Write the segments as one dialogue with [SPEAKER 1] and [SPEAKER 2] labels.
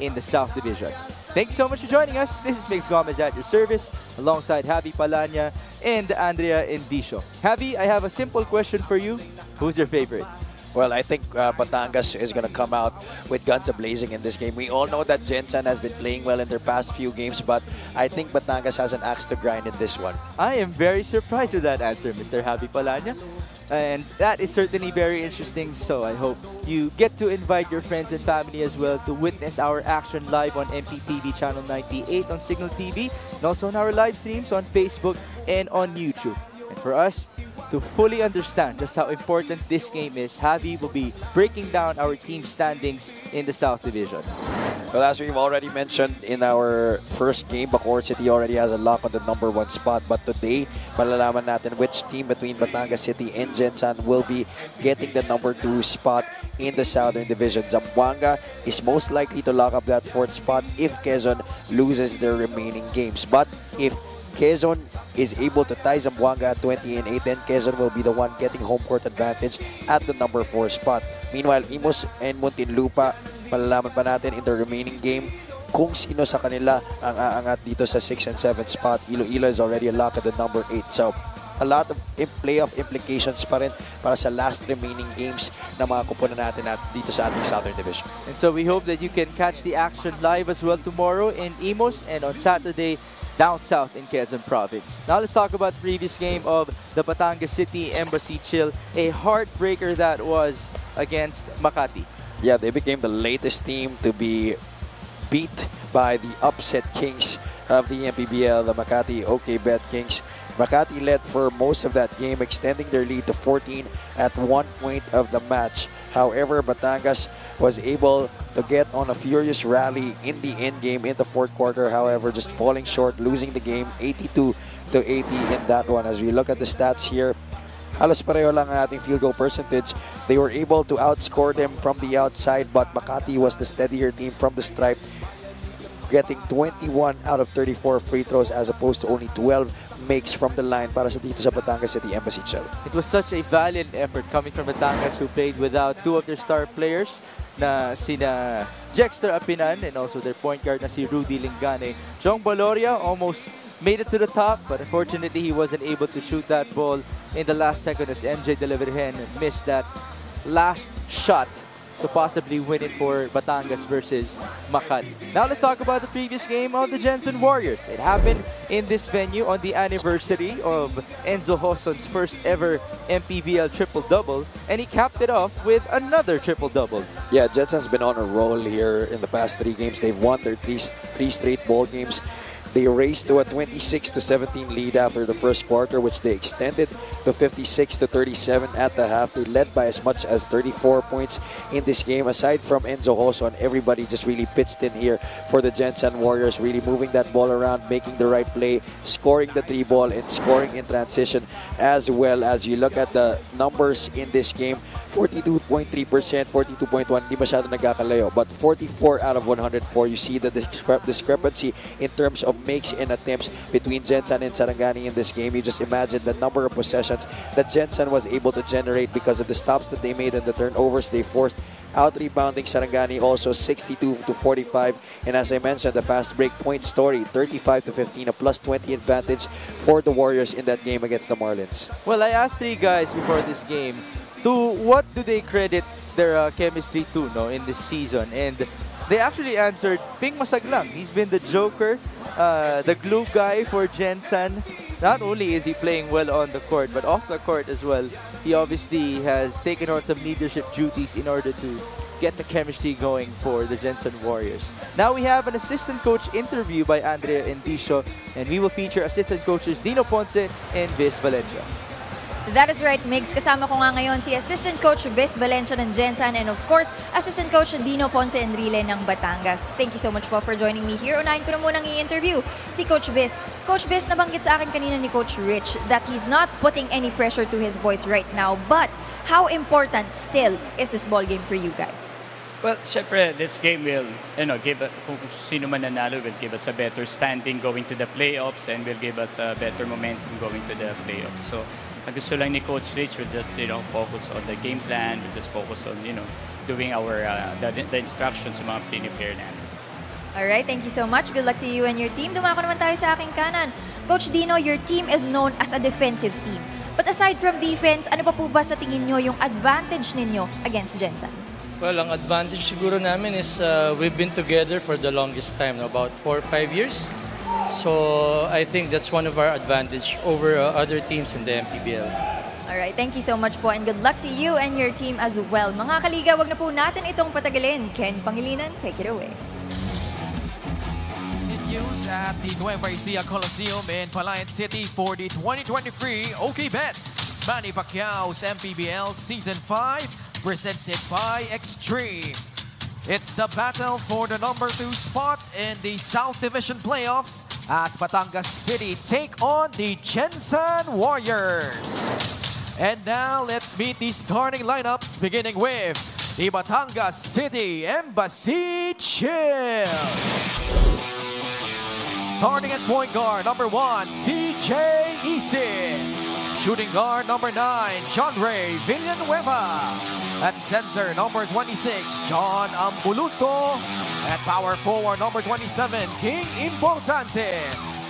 [SPEAKER 1] in the South Division. Thank you so much for joining us. This is Migs Gomez at your service alongside Javi Palanya and Andrea Indisio. Javi, I have a simple question for you. Who's your favorite?
[SPEAKER 2] Well, I think uh, Batangas is going to come out with guns blazing in this game. We all know that Gensan has been playing well in their past few games, but I think Batangas has an axe to grind in this one.
[SPEAKER 1] I am very surprised with that answer, Mr. Javi Palanya. And that is certainly very interesting. So I hope you get to invite your friends and family as well to witness our action live on MPTV channel 98 on Cignal TV and also on our live streams on Facebook and on YouTube. And for us to fully understand just how important this game is, Javi will be breaking down our team standings in the South Division.
[SPEAKER 2] Well, as we've already mentioned in our first game, Bacoor City already has a lock on the number one spot. But today, malalaman natin which team between Batangas City and Gensan will be getting the number two spot in the Southern Division. Zamboanga is most likely to lock up that fourth spot if Quezon loses their remaining games. But if Quezon is able to tie Zamboanga at 20 and 8, then Quezon will be the one getting home court advantage at the number 4 spot. Meanwhile, Imus and Muntinlupa, malalaman pa natin in the remaining game kung sino sa kanila ang aangat dito sa 6 and 7 spot. Iloilo is already a lock at the number 8. So, a lot of playoff implications pa rin para sa last remaining games na mga kupunan natin at dito sa ating Southern Division.
[SPEAKER 1] And so we hope that you can catch the action live as well tomorrow in Imos and on Saturday down south in Quezon Province. Now let's talk about the previous game of the Batangas City Embassy Chill, a heartbreaker that was against Makati.
[SPEAKER 2] Yeah, they became the latest team to be beat by the upset kings of the MPBL, the Makati OKBet Kings. Makati led for most of that game, extending their lead to 14 at one point of the match. However, Batangas was able to get on a furious rally in the end game in the fourth quarter. However, just falling short, losing the game 82 to 80 in that one. As we look at the stats here, halos pareho lang ang ating field goal percentage. They were able to outscore them from the outside, but Makati was the steadier team from the stripe getting 21 out of 34 free throws as opposed to only 12 makes from the line para sa dito sa Batangas City Embassy Chill.
[SPEAKER 1] It was such a valiant effort coming from Batangas who played without two of their star players na sina Jexter Apinan and also their point guard na si Rudy Lingganay. Jong Baloria almost made it to the top but unfortunately he wasn't able to shoot that ball in the last second as MJ Dela Virgen missed that last shot to possibly win it for Batangas versus Makati. Now let's talk about the previous game of the Gensan Warriors. It happened in this venue on the anniversary of Enzo Joson's first ever MPBL triple-double, and he capped it off with another triple-double.
[SPEAKER 2] Yeah, Gensan's been on a roll here in the past three games. They've won their three, three straight ball games. They raced to a 26 to 17 lead after the first quarter, which they extended to 56 to 37 at the half. They led by as much as 34 points in this game. Aside from Enzo Joson, everybody just really pitched in here for the Gensan Warriors, really moving that ball around, making the right play, scoring the three ball, and scoring in transition as well. As you look at the numbers in this game, 42.3%, 42.1, di masyado. But 44 out of 104, you see the discrepancy in terms of makes and attempts between Gensan and Sarangani in this game. You just imagine the number of possessions that Gensan was able to generate because of the stops that they made and the turnovers they forced out rebounding Sarangani also 62 to 45 and as I mentioned the fast break point story 35 to 15 a plus 20 advantage for the Warriors in that game against the Marlins.
[SPEAKER 1] Well I asked three guys before this game to what do they credit their uh, chemistry to no in this season and they actually answered Ping Masaglang. He's been the joker, uh, the glue guy for Gensan. Not only is he playing well on the court, but off the court as well. He obviously has taken on some leadership duties in order to get the chemistry going for the Gensan Warriors. Now we have an assistant coach interview by Andrea Indisio, and we will feature assistant coaches Dino Ponce and Viz Valencia.
[SPEAKER 3] That is right, Migs. Kasama ko nga ngayon si Assistant Coach Viz Valencia ng Gensan and of course, Assistant Coach Dino Ponce Enrile ng Batangas. Thank you so much po for joining me here. Unahin ko na munang i-interview si Coach Viz. Coach Viz, nabanggit sa akin kanina ni Coach Rich that he's not putting any pressure to his boys right now. But how important still is this ball game for you guys?
[SPEAKER 4] Well, syempre, this game will, you know, give, a, kung sino man nanalo will give us a better standing going to the playoffs and will give us a better momentum going to the playoffs. So, gusto lang ni Coach Rich will just, you know, focus on the game plan, will just focus on, you know, doing our uh, the, the instructions sa mga player namin.
[SPEAKER 3] Alright, thank you so much. Good luck to you and your team. Dumako naman tayo sa aking kanan. Coach Dino, your team is known as a defensive team. But aside from defense, ano pa po ba sa tingin nyo yung advantage ninyo against Jensen?
[SPEAKER 5] Well, ang advantage siguro namin is uh, we've been together for the longest time, no? about four or five years. So I think that's one of our advantage over uh, other teams in the MPBL.
[SPEAKER 3] Alright, thank you so much po and good luck to you and your team as well. Mga kaliga, wag na po natin itong patagalin. Ken Pangilinan, take it away.
[SPEAKER 6] News at the Nueva Ecija Coliseum in Palayan City for the 2023 OK Bet. Manny Pacquiao's MPBL Season 5 presented by Extreme. It's the battle for the number two spot in the South Division playoffs as Batangas City take on the Gensan Warriors. And now let's meet the starting lineups beginning with the Batangas City Embassy Chill. Starting at point guard, number one, CJ Isit. Shooting guard, number nine, John Ray Villanueva. At center, number 26, John Ambuluto. At power forward, number 27, King Importante.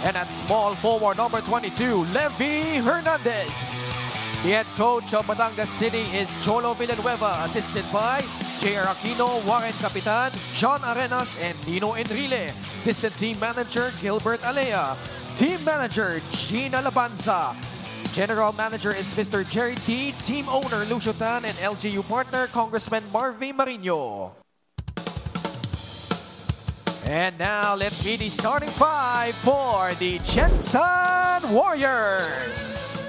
[SPEAKER 6] And at small forward, number 22, Levi Hernandez. The head coach of Batangas City is Cholo Villanueva, assisted by J.R. Aquino, Warren Capitan, John Arenas, and Nino Enrile. Assistant team manager Gilbert Alea. Team manager Gina Labanza. General manager is Mr. Jerry T. Team owner Lucio Tan and LGU partner Congressman Marvin Marino. And now let's meet the starting five for the Gensan Warriors.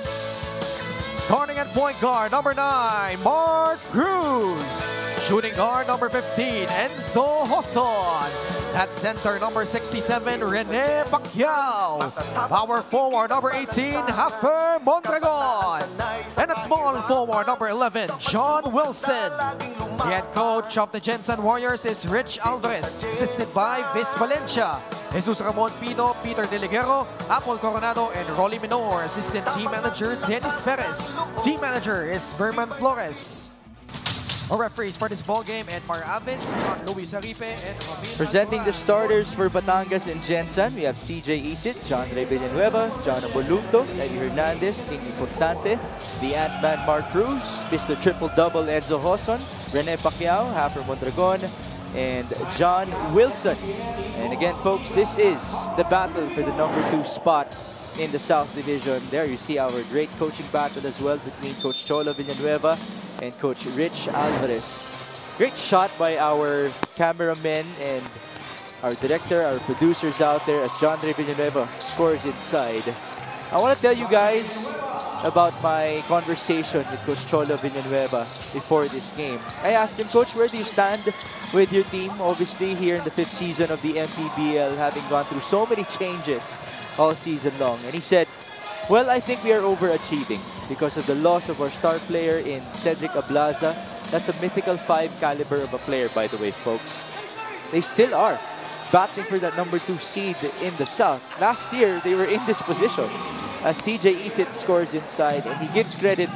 [SPEAKER 6] Starting at point guard, number 9, Mark Cruz. Shooting guard, number 15, Enzo Joson. At center, number 67, Rene Pacquiao. Power forward, number 18, Hafer Mondragon. And at small forward, number 11, John Wilson. The head coach of the Gensan Warriors is Rich Alvarez, assisted by Vis Valencia. Jesus Ramon Pino, Peter Deligero, Apple Coronado, and Rolly Minor. Assistant team manager Dennis Perez. Team manager is Berman Flores. Our referees for this ball game, Edmar Aves, John Luis Aripe, and
[SPEAKER 1] Presenting the starters for Batangas and Gensan, we have CJ Isit, John Ray Villanueva, John Ambuluto, Eddie Hernandez, King Importante, the Ant-Man Mark Cruz, Mr. Triple-Double Enzo Joson, Rene Pacquiao, Hafer Mondragon, and John Wilson. And again, folks, this is the battle for the number two spot in the South Division. There you see our great coaching battle as well between Coach Cholo Villanueva and Coach Rich Alvarez. Great shot by our cameramen and our director, our producers out there as John Villanueva scores inside. I want to tell you guys about my conversation with Coach Cholo Villanueva before this game. I asked him, Coach, where do you stand with your team? Obviously, here in the fifth season of the MPBL, having gone through so many changes all season long. And he said, well, I think we are overachieving because of the loss of our star player in Cedric Ablaza. That's a mythical five caliber of a player, by the way, folks. They still are battling for that number two seed in the South. Last year, they were in this position uh, as CJ Isit scores inside, and he gives credit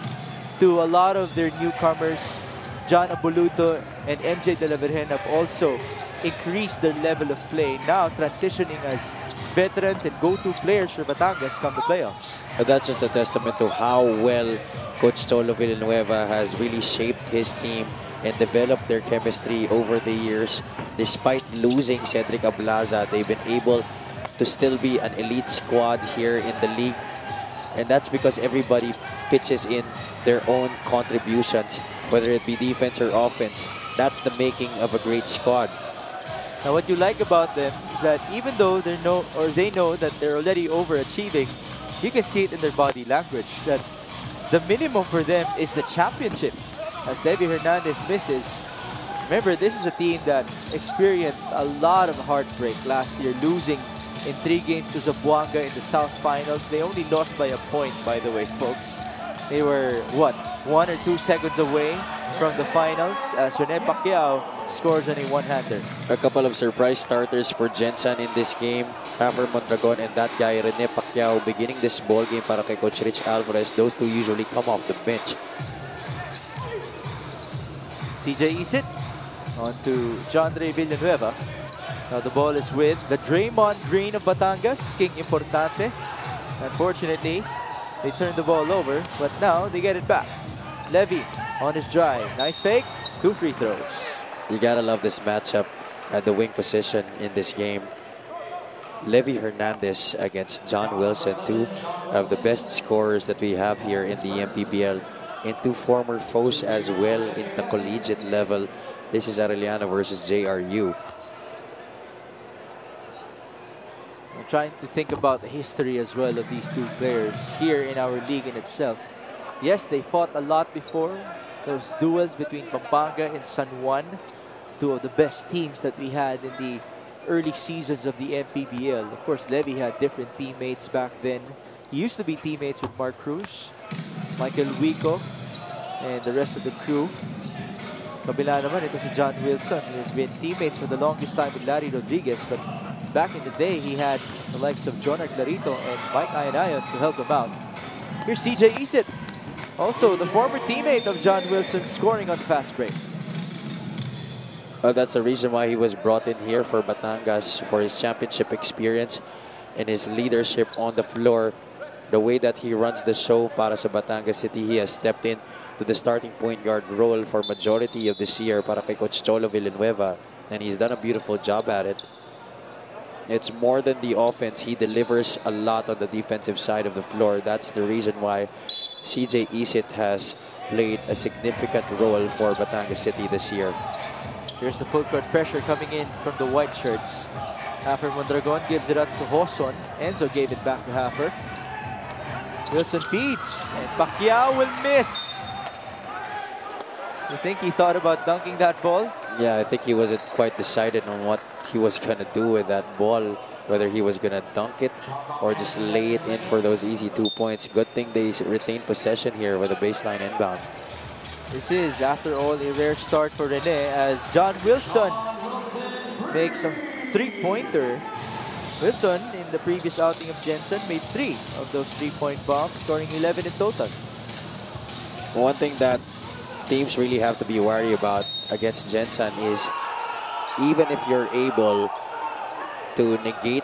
[SPEAKER 1] to a lot of their newcomers. John Ambuluto and MJ De La have also increased the level of play, now transitioning as veterans and go-to players for Batangas come the playoffs.
[SPEAKER 2] But that's just a testament to how well Coach Cholo Villanueva has really shaped his team and developed their chemistry over the years. Despite losing Cedric Ablaza, they've been able to still be an elite squad here in the league. And that's because everybody pitches in their own contributions, whether it be defense or offense. That's the making of a great squad.
[SPEAKER 1] Now, what you like about them is that even though they know or they know that they're already overachieving, you can see it in their body language that the minimum for them is the championship. As Levi Hernandez misses, remember this is a team that experienced a lot of heartbreak last year, losing in three games to Zamboanga in the South Finals. They only lost by a point, by the way, folks. They were what one or two seconds away from the finals uh, as Rene Pacquiao scores on a one-hander.
[SPEAKER 2] A couple of surprise starters for Gensan in this game. Hafer Mondragon and that guy Rene Pacquiao beginning this ball game para kay Coach Rich Alvarez. Those two usually come off the bench.
[SPEAKER 1] CJ Isit On to John Ray Villanueva. Now the ball is with the Draymond Green of Batangas, King Importante. Unfortunately, they turned the ball over, but now they get it back. Levi on his drive. Nice fake, two free throws.
[SPEAKER 2] You gotta love this matchup at the wing position in this game. Levi Hernandez against John Wilson, two of the best scorers that we have here in the MPBL, and two former foes as well in the collegiate level. This is Arellano versus JRU.
[SPEAKER 1] I'm trying to think about the history as well of these two players here in our league in itself. Yes, they fought a lot before. Those duels between Pampanga and San Juan, two of the best teams that we had in the early seasons of the MPBL. Of course, Levi had different teammates back then. He used to be teammates with Mark Cruz, Michael Wico, and the rest of the crew. Kabila naman, ito si John Wilson. He has been teammates for the longest time with Larry Rodriguez, but back in the day, he had the likes of John Clarito and Mike Ayonayon to help him out. Here's CJ Isit, also the former teammate of John Wilson, scoring on fast break.
[SPEAKER 2] Uh, that's the reason why he was brought in here for Batangas for his championship experience and his leadership on the floor. The way that he runs the show para sa Batangas City, he has stepped in to the starting point guard role for majority of this year para kay Coach Cholo Villanueva. And he's done a beautiful job at it. It's more than the offense. He delivers a lot on the defensive side of the floor. That's the reason why CJ Isit has played a significant role for Batangas City this year.
[SPEAKER 1] Here's the full court pressure coming in from the white shirts. Hafer Mondragon gives it up to Joson. Enzo gave it back to Hafer. Wilson feeds, and Pacquiao will miss. You think he thought about dunking that ball?
[SPEAKER 2] Yeah, I think he wasn't quite decided on what he was going to do with that ball, whether he was going to dunk it or just lay it in for those easy two points. Good thing they retained possession here with a baseline inbound.
[SPEAKER 1] This is, after all, a rare start for Rene as John Wilson makes a three-pointer. Wilson, in the previous outing of Gensan, made three of those three-point bombs, scoring 11 in total.
[SPEAKER 2] One thing that teams really have to be wary about against Gensan is even if you're able to negate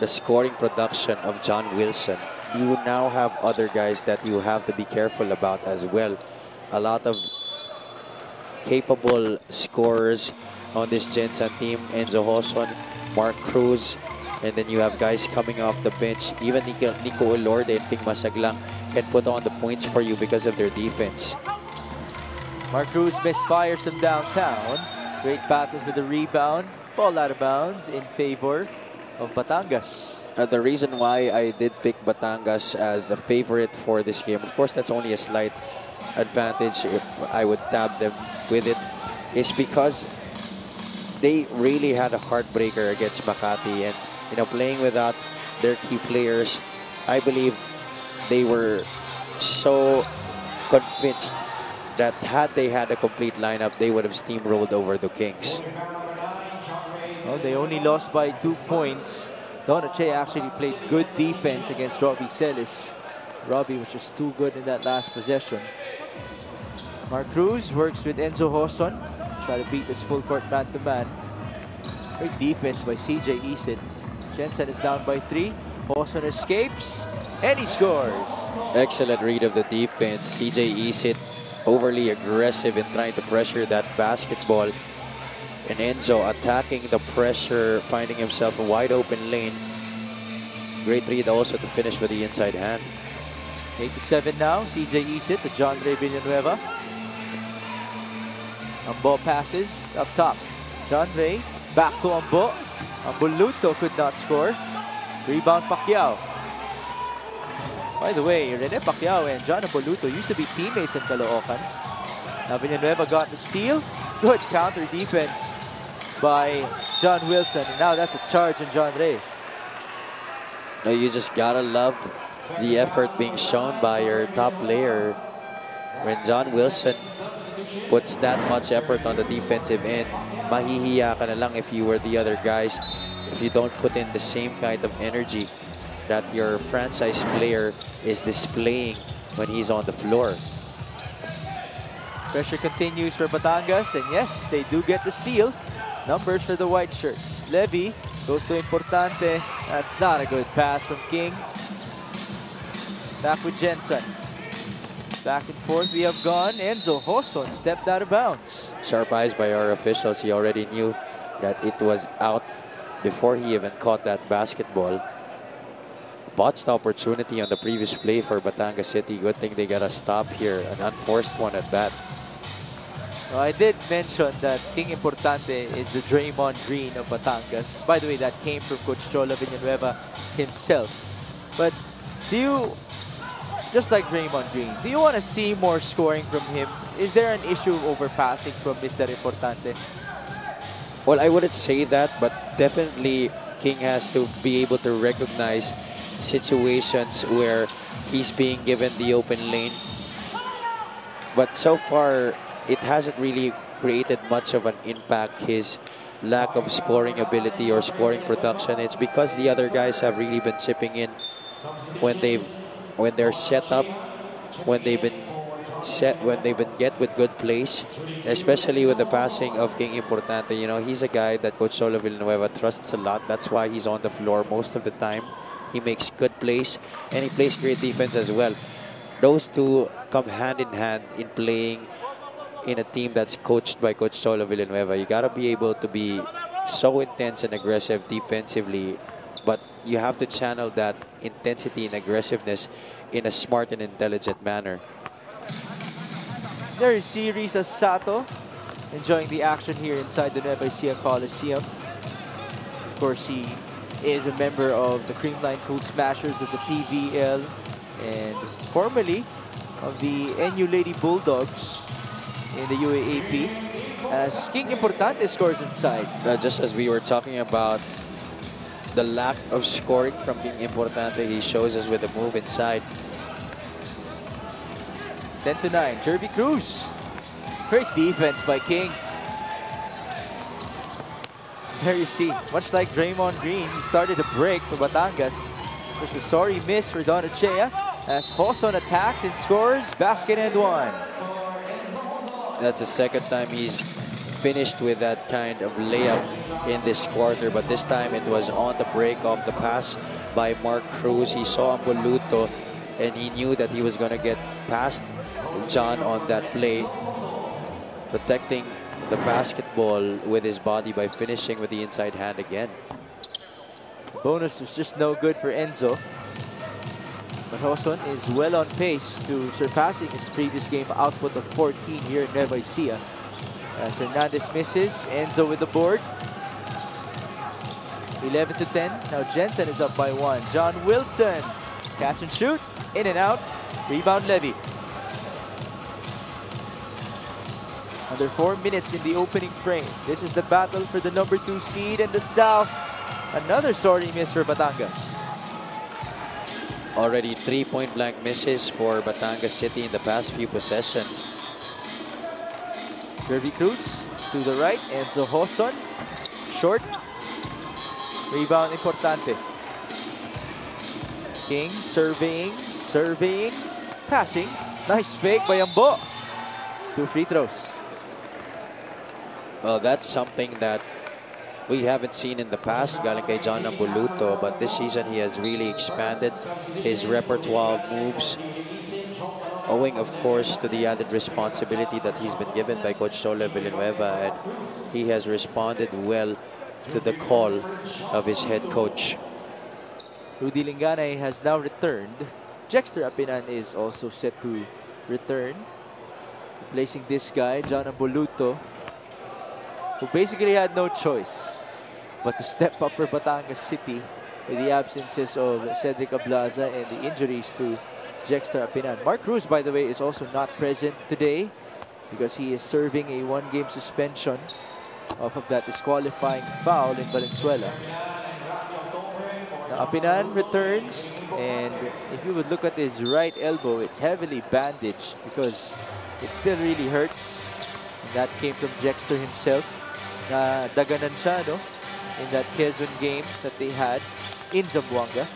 [SPEAKER 2] the scoring production of John Wilson, you now have other guys that you have to be careful about as well a lot of capable scorers on this Gensan team. Enzo Joson, Mark Cruz, and then you have guys coming off the bench. Even Nico, Nico Elorde and Ping Masaglang can put on the points for you because of their defense.
[SPEAKER 1] Mark Cruz misfires from downtown. Great battle for the rebound. Ball out of bounds in favor of Batangas.
[SPEAKER 2] Uh, the reason why I did pick Batangas as the favorite for this game, of course, that's only a slight advantage if I would tab them with it is because they really had a heartbreaker against Makati and you know playing without their key players I believe they were so convinced that had they had a complete lineup they would have steamrolled over the Kings
[SPEAKER 1] well they only lost by two points Donachea actually played good defense against Robbie Celis Robbie was just too good in that last possession Mark Cruz works with Enzo Joson. Try to beat this full court man-to-man. Great defense by CJ Isit. Gensan is down by three. Joson escapes, and he scores.
[SPEAKER 2] Excellent read of the defense. CJ Isit overly aggressive in trying to pressure that basketball. And Enzo attacking the pressure, finding himself a wide open lane. Great read also to finish with the inside hand.
[SPEAKER 1] 8 to 7 now. CJ Isit to John Ray Villanueva. Ambo passes up top. John Ray back to Ambo. Ambuluto could not score. Rebound Pacquiao. By the way, Rene Pacquiao and John Ambuluto used to be teammates in Caloocan. Now Villanueva got the steal. Good counter defense by John Wilson. And now that's a charge on John Ray.
[SPEAKER 2] You just gotta love the effort being shown by your top player when John Wilson puts that much effort on the defensive end, mahihiya ka na lang if you were the other guys. If you don't put in the same kind of energy that your franchise player is displaying when he's on the floor.
[SPEAKER 1] Pressure continues for Batangas, and yes, they do get the steal. Numbers for the white shirts. Levi goes to Importante. That's not a good pass from King. Back with Gensan. Back and forth we have gone. Enzo Joson stepped out of bounds.
[SPEAKER 2] Sharp eyes by our officials. He already knew that it was out before he even caught that basketball. Botched opportunity on the previous play for Batangas City. Good thing they got a stop here. An unforced one at that.
[SPEAKER 1] Well, I did mention that King Importante is the Draymond Green of Batangas. By the way, that came from Coach Cholo Villanueva himself. But do you, just like Draymond Green, do you want to see more scoring from him? Is there an issue overpassing from Mr. Importante?
[SPEAKER 2] Well, I wouldn't say that, but definitely King has to be able to recognize situations where he's being given the open lane. But so far, it hasn't really created much of an impact, his lack of scoring ability or scoring production. It's because the other guys have really been chipping in when they when they're set up, when they've been set when they've been get with good plays, especially with the passing of King Importante. You know, he's a guy that Coach Cholo Villanueva trusts a lot. That's why he's on the floor most of the time. He makes good plays and he plays great defense as well. Those two come hand in hand in playing in a team that's coached by Coach Cholo Villanueva. You got to be able to be so intense and aggressive defensively, but you have to channel that intensity and aggressiveness in a smart and intelligent manner.
[SPEAKER 1] There is Risa Sato enjoying the action here inside the Nueva Ecija Coliseum. Of course, he is a member of the Creamline Cool Smashers of the PVL and formerly of the NU Lady Bulldogs in the UAAP as King Importante scores inside.
[SPEAKER 2] Uh, just as we were talking about the lack of scoring from King Importante, he shows us with a move inside.
[SPEAKER 1] 10 to 9, Jervy Cruz. Great defense by King. There you see, much like Draymond Green, he started a break for Batangas. There's a sorry miss for Donachea as Joson attacks and scores, basket and one.
[SPEAKER 2] That's the second time he's finished with that kind of layup in this quarter, but this time it was on the break of the pass by Mark Cruz. He saw Ambuluto and he knew that he was going to get past John on that play, protecting the basketball with his body by finishing with the inside hand again.
[SPEAKER 1] Bonus was just no good for Enzo. But Joson is well on pace to surpassing his previous game output of 14 here in Nueva. As Hernandez misses, Enzo with the board. 11 to 10. Now Gensan is up by one. John Wilson. Catch and shoot. In and out. Rebound Levi. Under four minutes in the opening frame. This is the battle for the number two seed in the South. Another sorry miss for Batangas.
[SPEAKER 2] Already three point blank misses for Batangas City in the past few possessions.
[SPEAKER 1] Jervy Cruz to the right. Enzo Joson. Short. Rebound importante. King serving, serving, passing. Nice fake by Ambo. Two free throws.
[SPEAKER 2] Well, that's something that we haven't seen in the past, galing kay John Ambuluto, but this season he has really expanded his repertoire of moves, owing, of course, to the added responsibility that he's been given by Coach Cholo Villanueva, and he has responded well to the call of his head coach.
[SPEAKER 1] Rudy Lingganay has now returned. Jexter Apinan is also set to return, replacing this guy, John Ambuluto, who basically had no choice but to step up for Batangas City with the absences of Cedric Ablaza and the injuries to Jexter Apinan. Mark Cruz, by the way, is also not present today because he is serving a one-game suspension off of that disqualifying foul in Valenzuela. Now, Apinan returns, and if you would look at his right elbow, it's heavily bandaged because it still really hurts. And that came from Jexter himself na daganan siya no, in that Quezon game that they had in Zamboanga.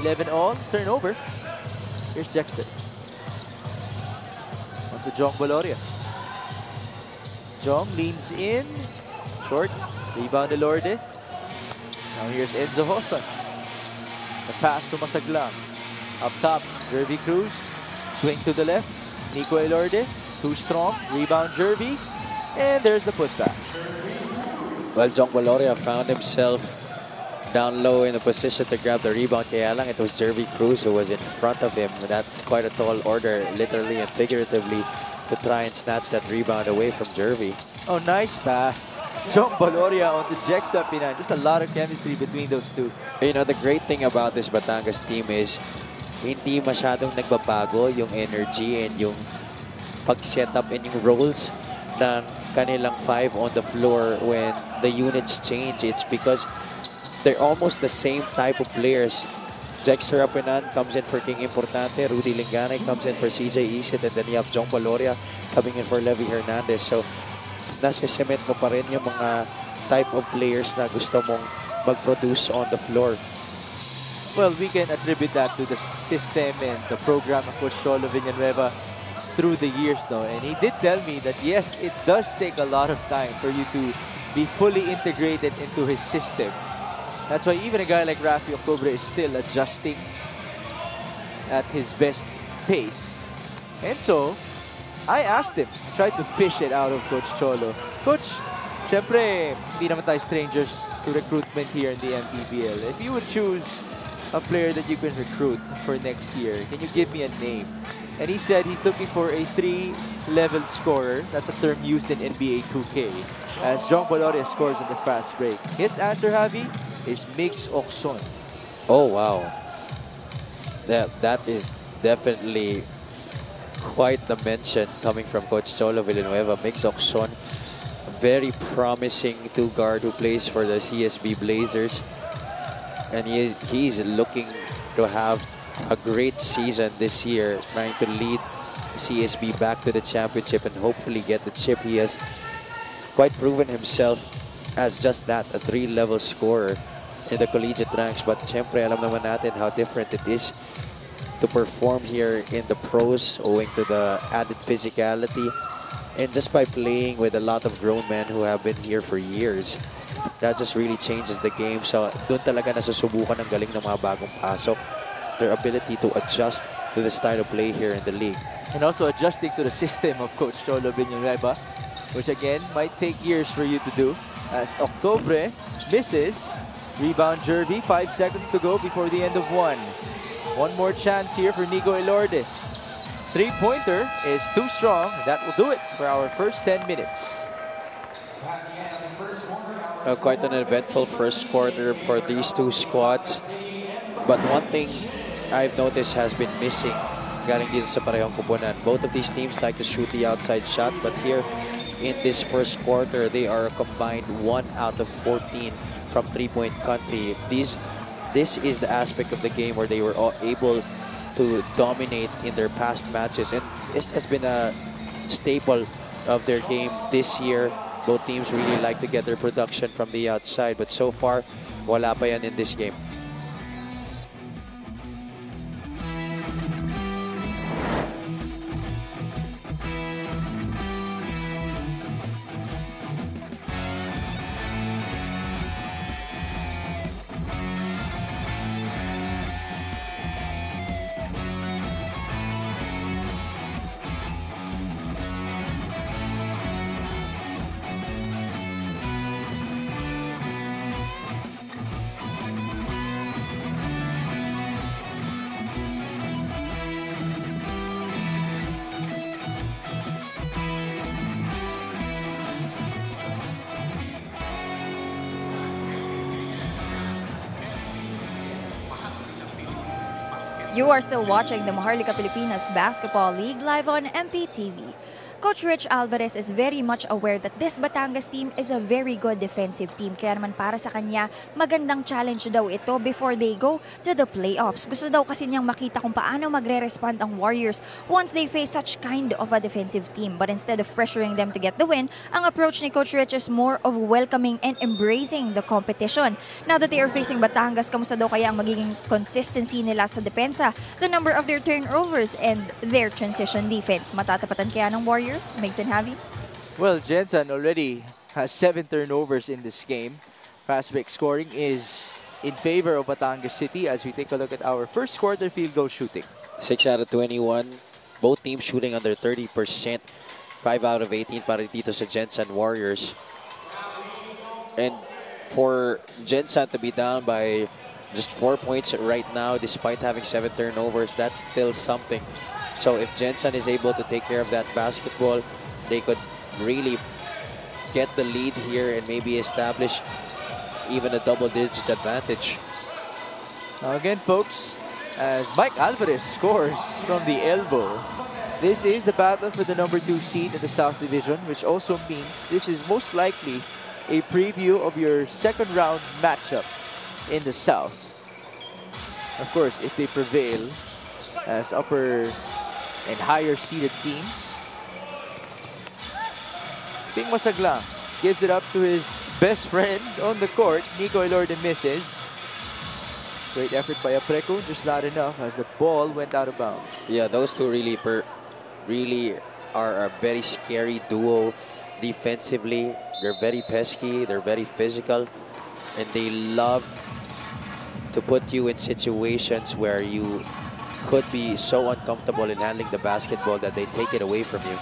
[SPEAKER 1] 11 all, turnover. Here's Jexter. to Jong Baloria. Jong leans in. Short. Rebound to Lorde. Now here's Enzo Joson. The pass to Masaglang. Up top, Jervy Cruz. Swing to the left. Nico Elorde. Too strong. Rebound Jervy. And there's the putback.
[SPEAKER 2] Well, Jong Baloria found himself down low in a position to grab the rebound. Kaya lang it was Jervy Cruz who was in front of him. That's quite a tall order, literally and figuratively, to try and snatch that rebound away from Jervy.
[SPEAKER 1] Oh, nice pass. Jong Baloria onto Jexter Apinan. There's a lot of chemistry between those two.
[SPEAKER 2] You know, the great thing about this Batangas team is hindi masyadong nagbabago yung energy and yung pag-set up and yung roles ng kanilang five on the floor when the units change. It's because they're almost the same type of players. Dexter Apinan comes in for King Importante, Rudy Lingane comes in for CJ Isit, and then you have Jong Valoria coming in for Levy Hernandez. So, nasa cement mo pa rin yung mga type of players na gusto mong mag-produce on the floor.
[SPEAKER 1] Well, we can attribute that to the system and the program of Coach Cholo Villanueva through the years though. And he did tell me that yes, it does take a lot of time for you to be fully integrated into his system. That's why even a guy like Rafi Octobre is still adjusting at his best pace. And so, I asked him, tried to fish it out of Coach Cholo. Coach, syempre, hindi naman tayo strangers to recruitment here in the MPBL. If you would choose a player that you can recruit for next year, can you give me a name? And he said he's looking for a three-level scorer. That's a term used in NBA 2K. As Jong Baloria scores on the fast break. His answer, Javi, is Migs Oczon.
[SPEAKER 2] Oh, wow. That, that is definitely quite the mention coming from Coach Cholo Villanueva. Migs Oczon, very promising two guard who plays for the CSB Blazers. And he, he's looking to have a great season this year, trying to lead CSB back to the championship and hopefully get the chip. He has quite proven himself as just that, a three-level scorer in the collegiate ranks. But syempre, alam naman natin how different it is to perform here in the pros owing to the added physicality and just by playing with a lot of grown men who have been here for years. That just really changes the game. So, doon talaga nasusubukan ng galing ng mga bagong pasok. Their ability to adjust to the style of play here in the league.
[SPEAKER 1] And also adjusting to the system of Coach Cholo Villanueva, which again might take years for you to do. As Octobre misses, rebound Jervy, five seconds to go before the end of one. One more chance here for Nico Elorde. Three-pointer is too strong. That will do it for our first 10 minutes.
[SPEAKER 2] Uh, quite an eventful first quarter for these two squads. But one thing I've noticed has been missing galing dito sa. Both of these teams like to shoot the outside shot, but here in this first quarter, they are combined 1 out of 14 from three-point country. These, this is the aspect of the game where they were able to dominate in their past matches. And this has been a staple of their game this year. Both teams really like to get their production from the outside, but so far, wala pa yan in this game.
[SPEAKER 3] You are still watching the Maharlika Pilipinas Basketball League live on MPTV. Coach Rich Alvarez is very much aware that this Batangas team is a very good defensive team. Kaya naman para sa kanya, magandang challenge daw ito before they go to the playoffs. Gusto daw kasi niyang makita kung paano magre-respond ang Warriors once they face such kind of a defensive team. But instead of pressuring them to get the win, ang approach ni Coach Rich is more of welcoming and embracing the competition. Now that they are facing Batangas, kamusta daw kaya ang magiging consistency nila sa depensa, the number of their turnovers, and their transition defense? Matatapatan kaya ng Warriors? Migs and Javi?
[SPEAKER 1] Well, Gensan already has seven turnovers in this game. Fast break scoring is in favor of Batangas City as we take a look at our first quarter field goal shooting.
[SPEAKER 2] 6 out of 21. Both teams shooting under 30%. 5 out of 18 para dito sa Gensan Warriors. And for Gensan to be down by just 4 points right now despite having 7 turnovers, that's still something. So if Gensan is able to take care of that basketball, they could really get the lead here and maybe establish even a double-digit advantage.
[SPEAKER 1] Now again, folks, as Mike Alvarez scores from the elbow, this is the battle for the number two seed in the South Division, which also means this is most likely a preview of your second round matchup in the South. Of course, if they prevail as upper and higher seeded teams. Ping Masaglang gives it up to his best friend on the court, Nico Elorde misses. Great effort by Apreco, just not enough as the ball went out of bounds.
[SPEAKER 2] Yeah, those two really really are a very scary duo defensively. They're very pesky, they're very physical, and they love to put you in situations where you could be so uncomfortable in handling the basketball that they take it away from you.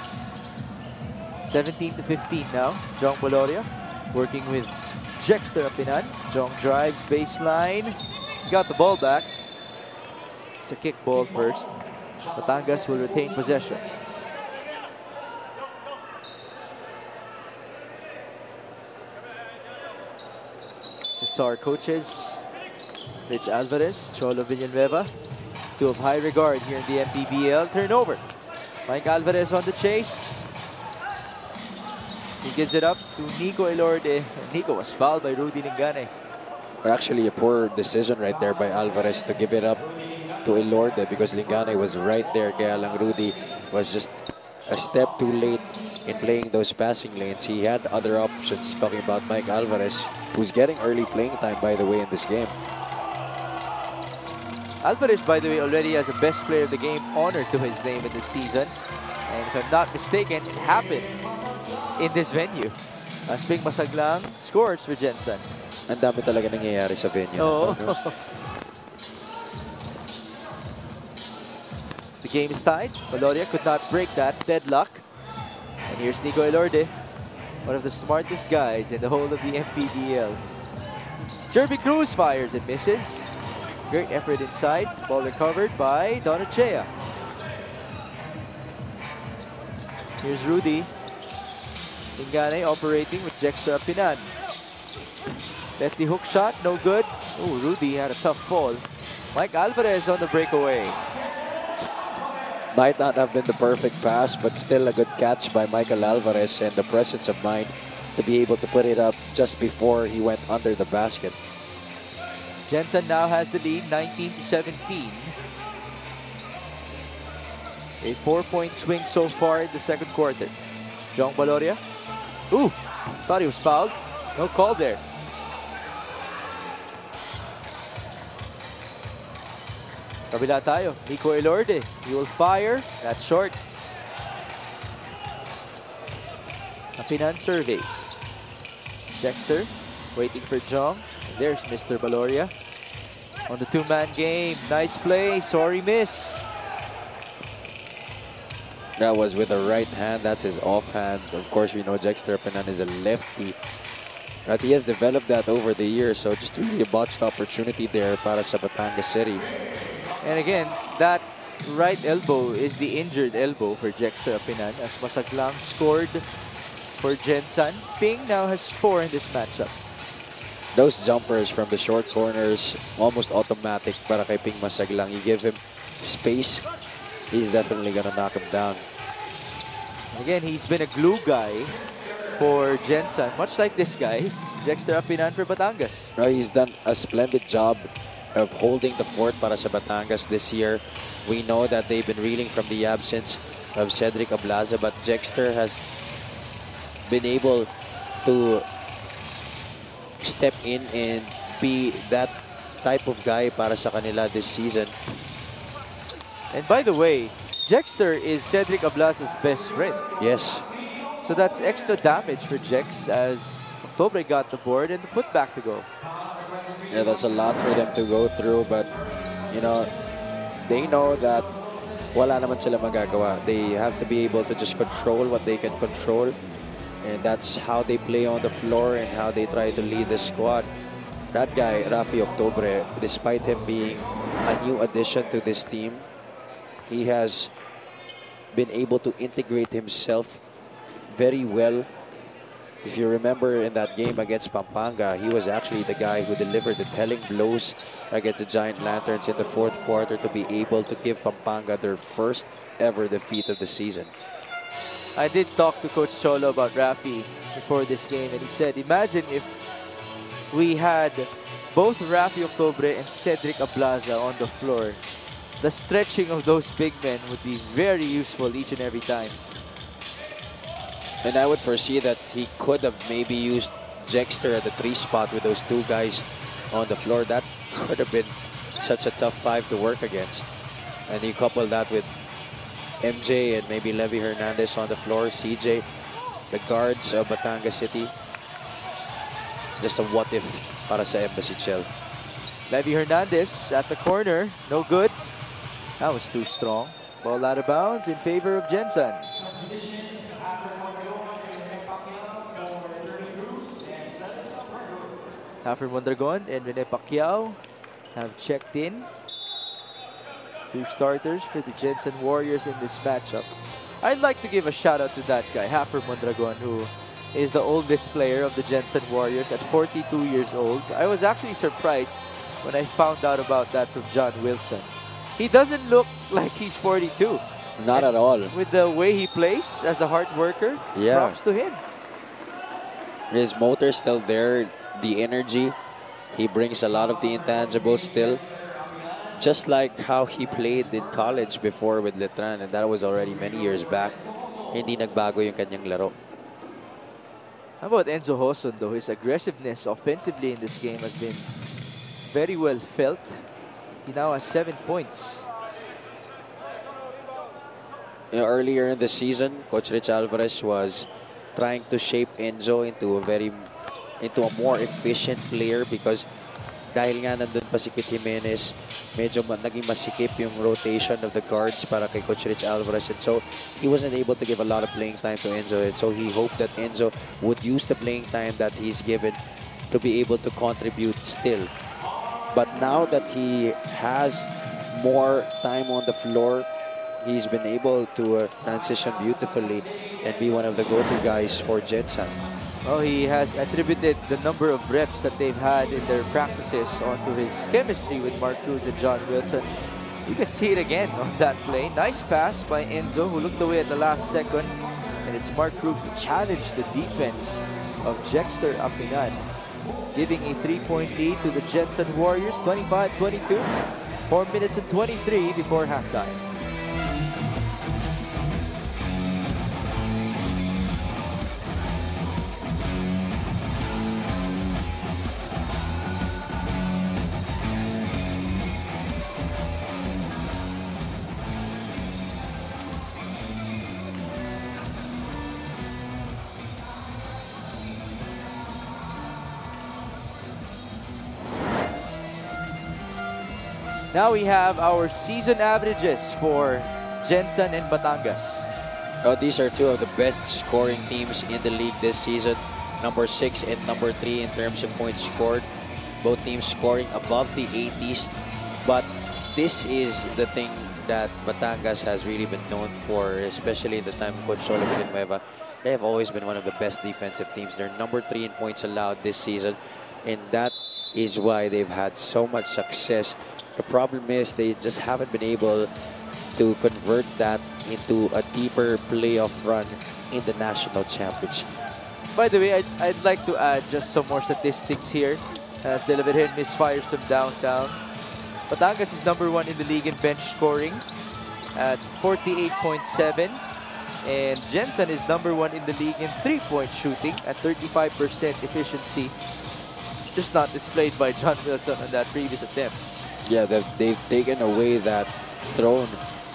[SPEAKER 1] 17 to 15 now. Jong Baloria working with Jexter Apinan. Jong drives baseline. Got the ball back. It's a kick ball first. Batangas will retain possession. Our coaches, Rich Alvarez, Cholo Villanueva, two of high regard here in the MPBL. Turnover. Mike Alvarez on the chase. He gives it up to Nico Elorde. Nico was fouled by Rudy Lingganay.
[SPEAKER 2] Actually, a poor decision right there by Alvarez to give it up to Elorde because Lingganay was right there. Kaya lang Rudy was just a step too late in playing those passing lanes. He had other options, talking about Mike Alvarez, who's getting early playing time, by the way, in this game.
[SPEAKER 1] Alvarez, by the way, already has a best player of the game honor to his name in this season. And if I'm not mistaken, it happened in this venue. As Ping Masaglang scores for Gensan.
[SPEAKER 2] Ang dami talaga nangyayari sa venue.
[SPEAKER 1] Oo. Oh. the game is tied. Baloria could not break that deadlock. And here's Nico Elorde, one of the smartest guys in the whole of the MPBL. Jervy Cruz fires and misses. Great effort inside. Ball recovered by Donachea. Here's Rudy. Ingane operating with Jexter Apinan. Lefty hook shot, no good. Oh, Rudy had a tough fall. Mike Alvarez on the breakaway.
[SPEAKER 2] Might not have been the perfect pass, but still a good catch by Michael Alvarez and the presence of mind to be able to put it up just before he went under the basket.
[SPEAKER 1] Gensan now has the lead, 19 to 17. A four-point swing so far in the second quarter. Jong Baloria. Ooh, thought he was fouled. No call there. Kabila tayo. Nico Elorde. He will fire. That's short. Kapinan surveys. Jexter waiting for Jong. There's Mr. Baloria. On the two-man game. Nice play. Sorry miss.
[SPEAKER 2] That was with the right hand. That's his offhand. Of course, we know Jexter Apinan is a lefty. But he has developed that over the years. So just really a botched opportunity there para sa City.
[SPEAKER 1] And again, that right elbow is the injured elbow for Jexter Apinan as Masaglang scored for Gensan. Ping now has four in this matchup.
[SPEAKER 2] Those jumpers from the short corners, almost automatic para kay Ping Masaglang. You give him space, he's definitely gonna knock him down.
[SPEAKER 1] Again, he's been a glue guy for Gensan, much like this guy, Jexter Apinan for Batangas.
[SPEAKER 2] Uh, he's done a splendid job of holding the fort para sa Batangas this year. We know that they've been reeling from the absence of Cedric Ablaza, but Jexter has been able to step in and be that type of guy para sa kanila this season.
[SPEAKER 1] And by the way, Jexter is Cedric Ablaza's best friend.
[SPEAKER 2] Yes,
[SPEAKER 1] So that's extra damage for Jex as Octobre got the board and the putback to go.
[SPEAKER 2] yeah, that's a lot for them to go through, but you know, they know that wala naman sila magagawa. They have to be able to just control what they can control. And that's how they play on the floor and how they try to lead the squad. That guy, Rafi Octobre, despite him being a new addition to this team, he has been able to integrate himself very well. If you remember in that game against Pampanga, he was actually the guy who delivered the telling blows against the Giant Lanterns in the fourth quarter to be able to give Pampanga their first ever defeat of the season.
[SPEAKER 1] I did talk to Coach Cholo about Rafi before this game, and he said, imagine if we had both Rafi Octobre and Cedric Ablaza on the floor. The stretching of those big men would be very useful each and every time.
[SPEAKER 2] And I would foresee that he could have maybe used Jexter at the three spot with those two guys on the floor. That could have been such a tough five to work against. And you couple that with MJ and maybe Levi Hernandez on the floor, CJ, the guards of Batangas City. Just a what if para sa Embassy Chill.
[SPEAKER 1] Levi Hernandez at the corner, no good. That was too strong. Ball out of bounds in favor of Gensan. Alfred Mondragon and Rene Pacquiao have checked in. Two starters for the Gensan Warriors in this matchup. I'd like to give a shout out to that guy, Hafer Mondragon, who is the oldest player of the Gensan Warriors at 42 years old. I was actually surprised when I found out about that from John Wilson. He doesn't look like he's 42.
[SPEAKER 2] Not at all.
[SPEAKER 1] With the way he plays as a hard worker,
[SPEAKER 2] Yeah.
[SPEAKER 1] props to him.
[SPEAKER 2] His motor's still there, the energy. He brings a lot of the intangibles still. Just like how he played in college before with Letran, and that was already many years back. Hindi nagbago yung kanyang laro.
[SPEAKER 1] How about Enzo Joson though? His aggressiveness offensively in this game has been very well felt. He now has seven points.
[SPEAKER 2] You know, earlier in the season, Coach Rich Alvarez was trying to shape Enzo into a very into a more efficient player because dahil nga nandun pa si Kit Jimenez, medyo naging masikip yung rotation of the guards para kay Coach Rich Alvarez. And so, he wasn't able to give a lot of playing time to Enzo. And so, he hoped that Enzo would use the playing time that he's given to be able to contribute still. But now that he has more time on the floor, he's been able to uh, transition beautifully and be one of the go-to guys for Jensen.
[SPEAKER 1] Oh, he has attributed the number of reps that they've had in their practices onto his chemistry with Mark Cruz and John Wilson. You can see it again on that play. Nice pass by Enzo, who looked away at the last second. And it's Mark Cruz who challenged the defense of Jexter Apinan, giving a three-point lead to the Gensan Warriors, 25-22. 4 minutes and 23 before halftime. Now we have our season averages for Gensan and Batangas.
[SPEAKER 2] Oh, these are two of the best scoring teams in the league this season. Number six and number three in terms of points scored. Both teams scoring above the 80s. But this is the thing that Batangas has really been known for, especially the time of Coach Cholo Villanueva. They have always been one of the best defensive teams. They're number three in points allowed this season. And that is why they've had so much success. The problem is they just haven't been able to convert that into a deeper playoff run in the national championship.
[SPEAKER 1] By the way, I'd, I'd like to add just some more statistics here as Dela Virgen misfires from downtown. Batangas is number one in the league in bench scoring at 48.7 and Gensan is number one in the league in three-point shooting at 35% efficiency. Just not displayed by John Wilson on that previous attempt.
[SPEAKER 2] Yeah, they've, they've taken away that throne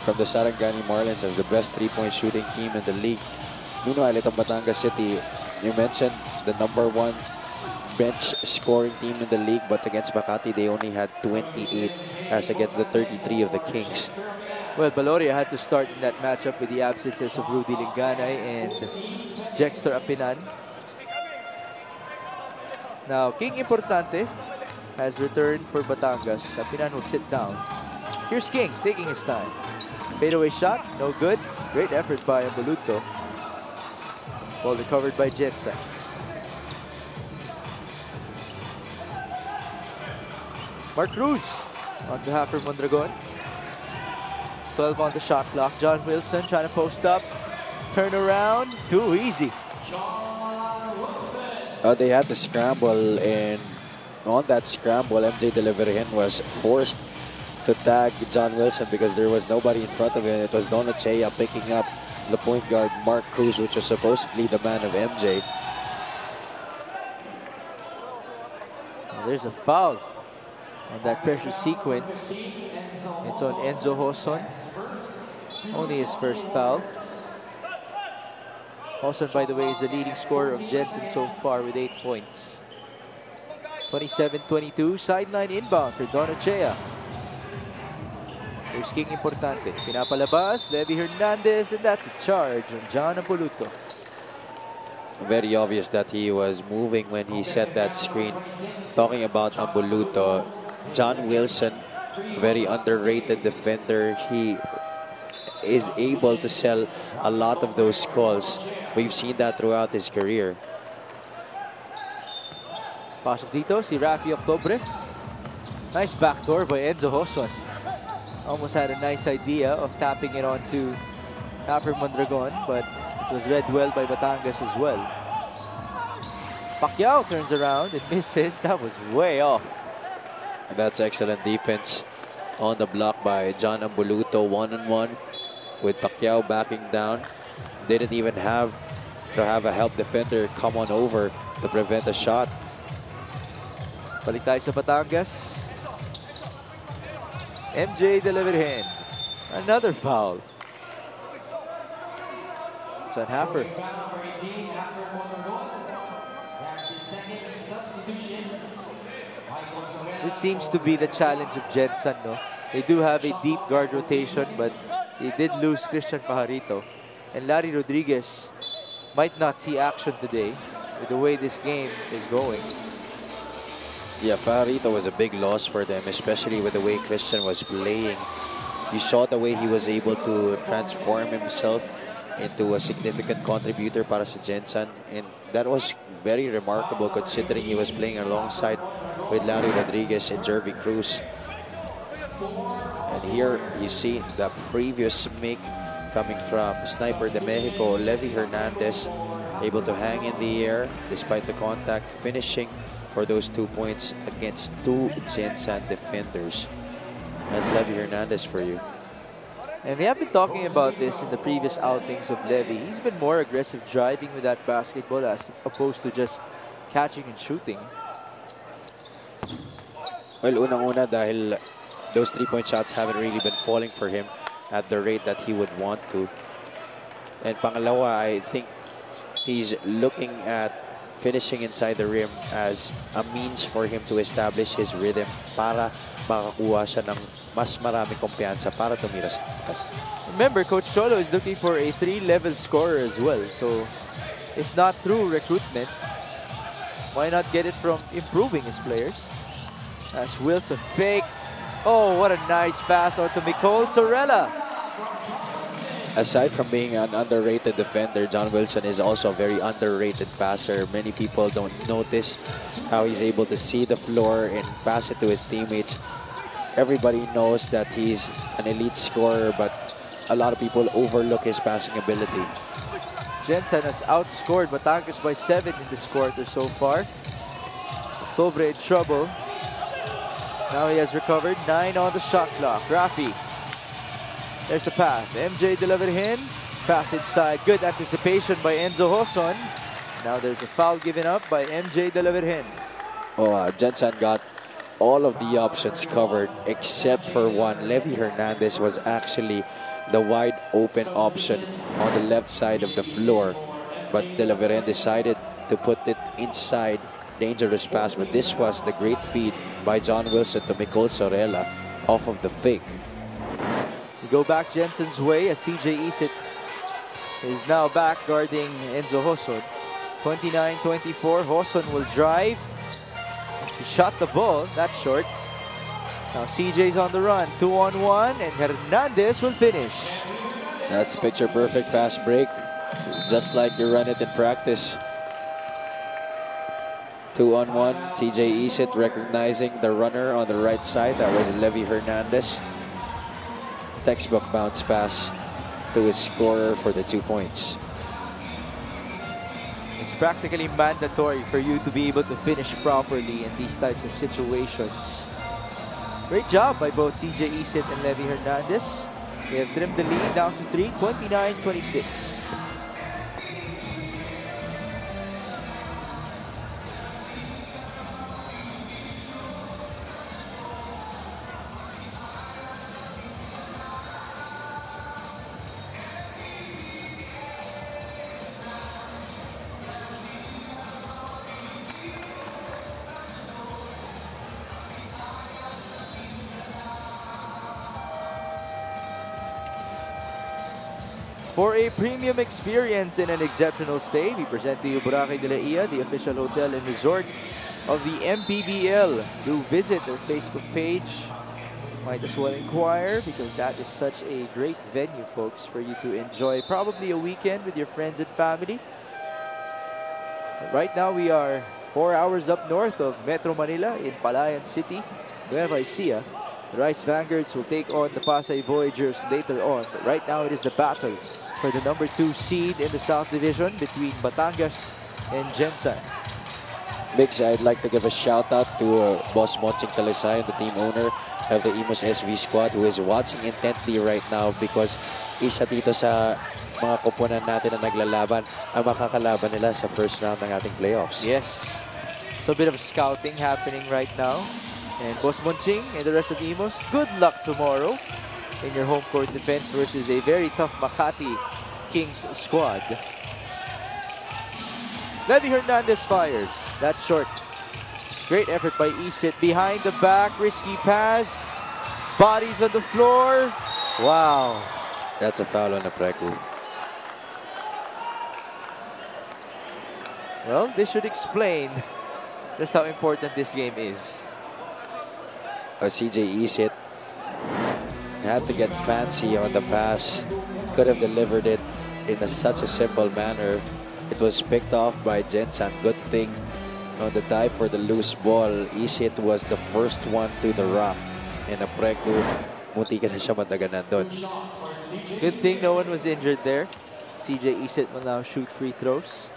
[SPEAKER 2] from the Sarangani Marlins as the best three-point shooting team in the league. Meanwhile, itong Batangas City, you mentioned the number one bench scoring team in the league, but against Makati, they only had 28 as against the 33 of the Kings.
[SPEAKER 1] Well, Baloria had to start in that matchup with the absences of Rudy Lingganay and Jexter Apinan. Now, King Importante has returned for Batangas. Apinan will sit down. Here's King taking his time. Fadeaway shot, no good. Great effort by Ambuluto. Ball recovered by Gensan. Mark Cruz on behalf of Mondragon. 12 on the shot clock. John Wilson trying to post up. Turn around. Too easy.
[SPEAKER 2] Uh, they had the scramble, and on that scramble, MJ De La was forced to tag John Wilson because there was nobody in front of him. It was Don picking up the point guard Mark Cruz, which was supposedly the man of MJ.
[SPEAKER 1] there's a foul on that pressure sequence. It's on Enzo Joson. Only his first foul. Joson, by the way, is the leading scorer of Gensan so far with 8 points. 27-22, sideline inbound for Donachea. Here's King Importante. Pinapalabas, Levi Hernandez, and that's charge on John Ambuluto.
[SPEAKER 2] Very obvious that he was moving when he set that screen. Talking about Ambuluto, John Wilson, very underrated defender. He is able to sell a lot of those calls. We've seen that throughout his career.
[SPEAKER 1] Pasok dito si Rafi Octobre. Nice backdoor by Enzo Joson. Almost had a nice idea of tapping it onto Napper Mondragon, but it was read well by Batangas as well. Pacquiao turns around and misses. That was way off.
[SPEAKER 2] And that's excellent defense on the block by John Ambuluto, one-on-one with Pacquiao backing down. Didn't even have to have a help defender come on over to prevent a shot.
[SPEAKER 1] Balik tayo sa. MJ Dela Virgen. Another foul. It's on Haffer. This seems to be the challenge of Gensan, no? They do have a deep guard rotation, but they did lose Christian Pajarito. And Larry Rodriguez might not see action today with the way this game is going.
[SPEAKER 2] Yeah, Pajarito was a big loss for them, especially with the way Christian was playing. You saw the way he was able to transform himself into a significant contributor para sa Gensan. And that was very remarkable considering he was playing alongside with Larry Rodriguez and Jervy Cruz. And here you see the previous make coming from Sniper de Mexico, Levi Hernandez, able to hang in the air despite the contact, finishing for those two points against two Gensan defenders. That's Levi Hernandez for you.
[SPEAKER 1] And we have been talking about this in the previous outings of Levi. He's been more aggressive driving with that basketball as opposed to just catching and shooting.
[SPEAKER 2] Well, unang-una dahil those three-point shots haven't really been falling for him at the rate that he would want to. And pangalawa, I think he's looking at finishing inside the rim as a means for him to establish his rhythm para makakuha siya ng mas marami kumpiyansa para tumira sa taas.
[SPEAKER 1] Remember, Coach Cholo is looking for a three-level scorer as well. So, if not through recruitment, why not get it from improving his players? As Wilson fakes. Oh, what a nice pass onto Nicole Sorella.
[SPEAKER 2] Aside from being an underrated defender, John Wilson is also a very underrated passer. Many people don't notice how he's able to see the floor and pass it to his teammates. everybody knows that he's an elite scorer, but a lot of people overlook his passing ability.
[SPEAKER 1] Gensan has outscored Batangas by 7 in this quarter so far. Octobre in trouble. Now he has recovered. 9 on the shot clock. Rafi. There's the pass. MJ Dela Virgen. Pass inside. Good anticipation by Enzo Joson. Now there's a foul given up by MJ Dela Virgen.
[SPEAKER 2] Oh, uh, Gensan got all of the options covered except for one. Levi Hernandez was actually the wide open option on the left side of the floor. But De La decided to put it inside. Dangerous pass, but this was the great feed by John Wilson to Micol Sorella off of the fake.
[SPEAKER 1] Go back Gensan's way as CJ Isit is now back guarding Enzo Joson. 29-24, Joson will drive. He shot the ball, that's short. Now CJ's on the run, two on one, and Hernandez will finish.
[SPEAKER 2] That's picture perfect fast break, just like you run it in practice. Two on one, CJ Isit recognizing the runner on the right side. That was Levi Hernandez. Textbook bounce pass to his scorer for the two points.
[SPEAKER 1] It's practically mandatory for you to be able to finish properly in these types of situations. Great job by both CJ Isit and Levy Hernandez. They have trimmed the lead down to 3, 29-26. Premium experience in an exceptional stay, we present to you de la Ia, the official hotel and resort of the MPBL. Do visit their Facebook page. Might as well inquire because that is such a great venue, folks, for you to enjoy probably a weekend with your friends and family. Right now, we are four hours up north of Metro Manila in Palayan City, Nueva Ecija. Rice Vanguards will take on the Pasay Voyagers later on. But right now, it is the battle for the number two seed in the South Division between Batangas and Jensen.
[SPEAKER 2] Mix, I'd like to give a shout out to uh, Boss Monching Talisay, the team owner of the Imus SV squad who is watching intently right now because isa dito sa mga kupunan natin na naglalaban ang makakalaban nila sa first round ng ating playoffs.
[SPEAKER 1] Yes. So a bit of scouting happening right now. And Boss Monching and the rest of the Imus, good luck tomorrow in your home court defense versus a very tough Makati Kings squad. Levi Hernandez fires. That's short. Great effort by Isit. Behind the back, risky pass. Bodies on the floor. Wow.
[SPEAKER 2] That's a foul on the Preku.
[SPEAKER 1] Well, this should explain just how important this game is.
[SPEAKER 2] CJ Isit had to get fancy on the pass. Could have delivered it in a, such a simple manner. It was picked off by Jensen. Good thing on the dive for the loose ball. Isit was the first one to the rock. And a munti ka na siya madaganan doon.
[SPEAKER 1] Good thing no one was injured there. CJ Isit will now shoot free throws.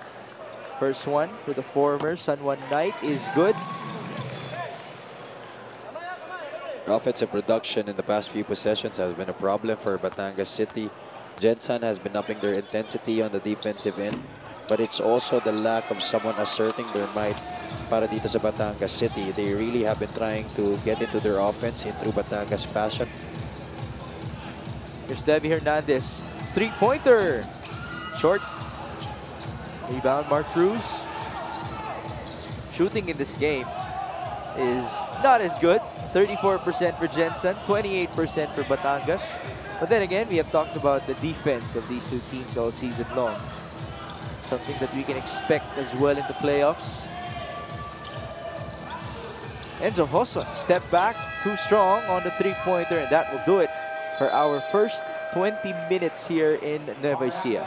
[SPEAKER 1] First one for the former San Juan Knight is good.
[SPEAKER 2] Offensive production in the past few possessions has been a problem for Batangas City. Gensan has been upping their intensity on the defensive end, but it's also the lack of someone asserting their might para dito sa Batangas City. They really have been trying to get into their offense in true Batangas fashion.
[SPEAKER 1] Here's Debbie Hernandez. Three-pointer. Short. Rebound, Mark Cruz. Shooting in this game is not as good. 34% for Gensan, 28% for Batangas. But then again, we have talked about the defense of these two teams all season long. Something that we can expect as well in the playoffs. Enzo Joson, step back, too strong on the three-pointer, and that will do it for our first 20 minutes here in Nueva Ecija.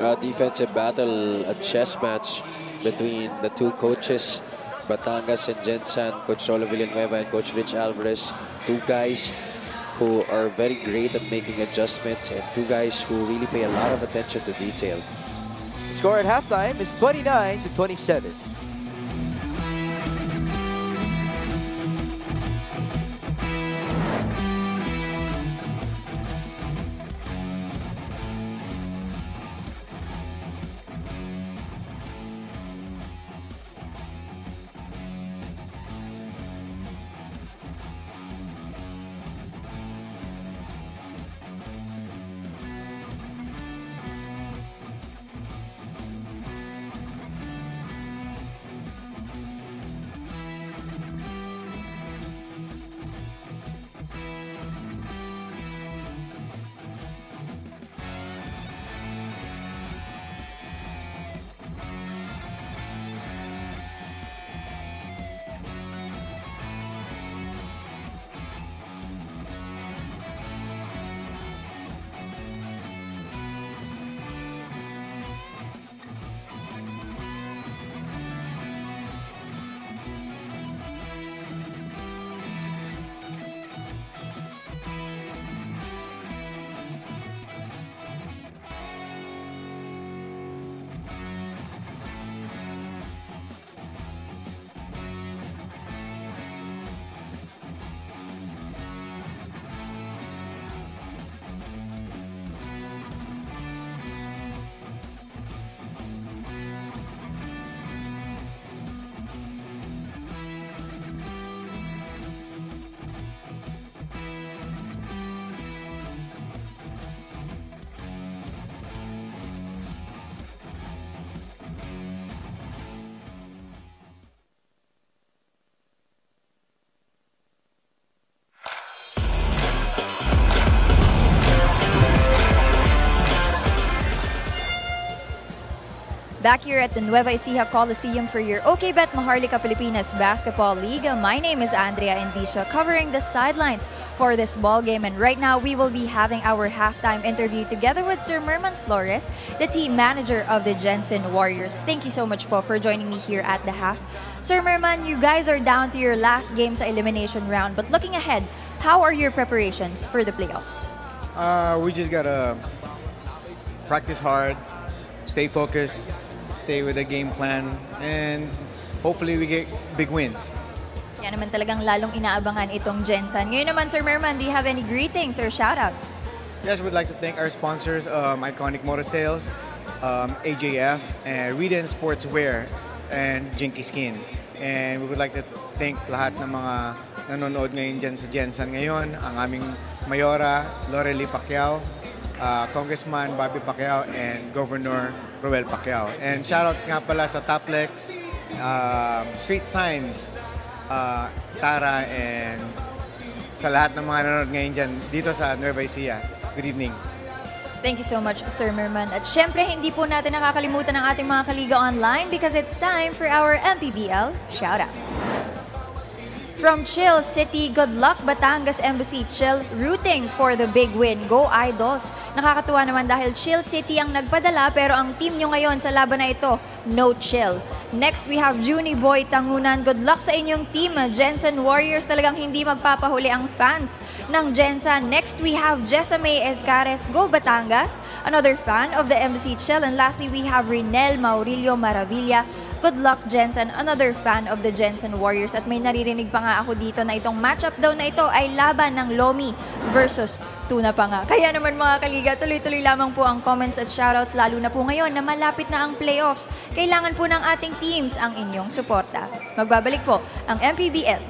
[SPEAKER 2] A defensive battle, a chess match between the two coaches. Batangas and Gensan, Coach Cholo Villanueva and Coach Rich Alvarez, two guys who are very great at making adjustments and two guys who really pay a lot of attention to detail.
[SPEAKER 1] Score at halftime is 29 to 27.
[SPEAKER 3] Back here at the Nueva Ecija Coliseum for your OKBet Maharlika Pilipinas Basketball League. My name is Andrea Indicia covering the sidelines for this ball game and right now we will be having our halftime interview together with Sir Merman Flores, the team manager of the Gensan Warriors. Thank you so much po for joining me here at the half. Sir Merman, you guys are down to your last game elimination round but looking ahead, how are your preparations for the playoffs?
[SPEAKER 7] Uh, we just gotta practice hard, stay focused, stay with the game plan, and hopefully we get big wins.
[SPEAKER 3] Yan naman talagang lalong inaabangan itong Jensen. Ngayon naman, Sir Merman, do you have any greetings or shoutouts?
[SPEAKER 7] Yes, we'd like to thank our sponsors, um, Iconic Motor Sales, um, AJF, and Reden Sportswear, and Jinky Skin. And we would like to thank lahat ng mga nanonood ngayon dyan sa Jensen ngayon, ang aming Mayora, Lorely Pacquiao, uh, Congressman Bobby Pacquiao, and Governor Roel Pacquiao. And shoutout nga pala sa Taplex, um, Street Signs, uh, Tara, and sa lahat ng mga nanonood ngayon dyan dito sa Nueva Ecija. Good evening.
[SPEAKER 3] Thank you so much, Sir Merman. At syempre, hindi po natin nakakalimutan ang ating mga kaliga online because it's time for our MPBL shoutouts. From Chill City, good luck Batangas Embassy. Chill rooting for the big win. Go Idols! Nakakatuwa naman dahil Chill City ang nagpadala pero ang team nyo ngayon sa laban na ito, no chill. Next, we have Juni Boy Tangunan. Good luck sa inyong team. Jensen Warriors talagang hindi magpapahuli ang fans ng Jensen. Next, we have Jessame Escares. Go Batangas! Another fan of the Embassy Chill. And lastly, we have Rinel Maurilio Maravilla. Good luck, Jensen. Another fan of the Jensen Warriors. At may naririnig pa nga ako dito na itong matchup daw na ito ay laban ng Lomi versus Tuna pa nga. Kaya naman mga kaliga, tuloy-tuloy lamang po ang comments at shoutouts lalo na po ngayon na malapit na ang playoffs. Kailangan po ng ating teams ang inyong suporta. Magbabalik po ang MPBL.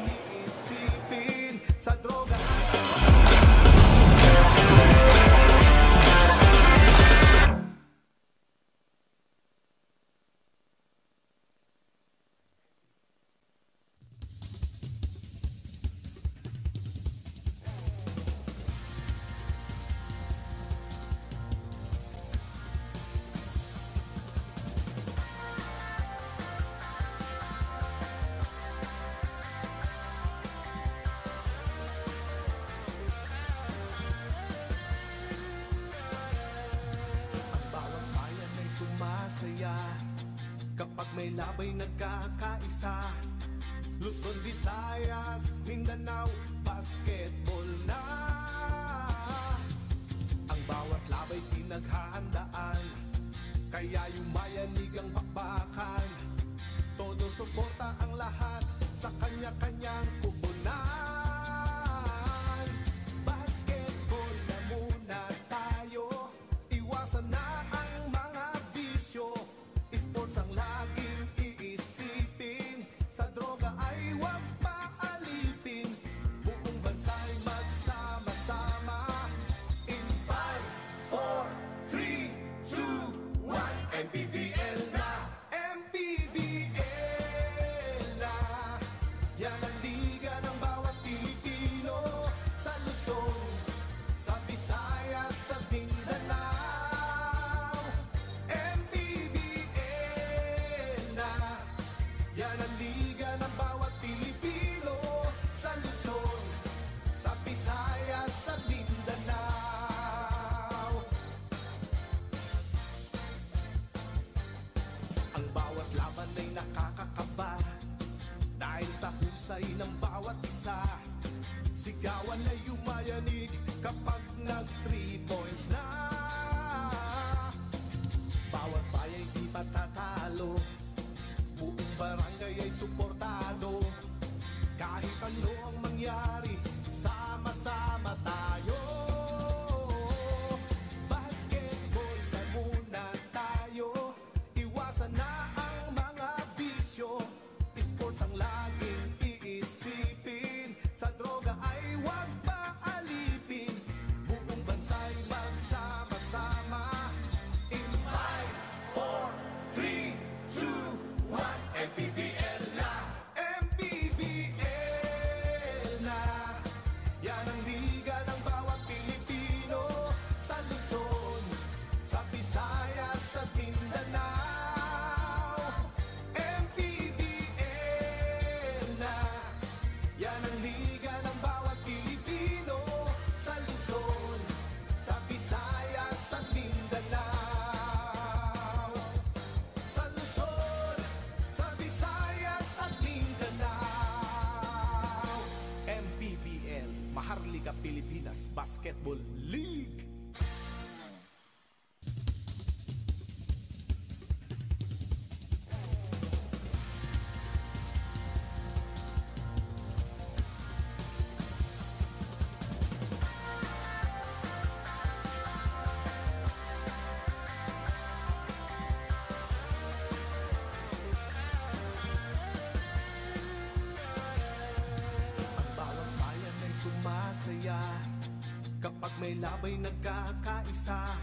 [SPEAKER 8] ba'y nagkakaisa?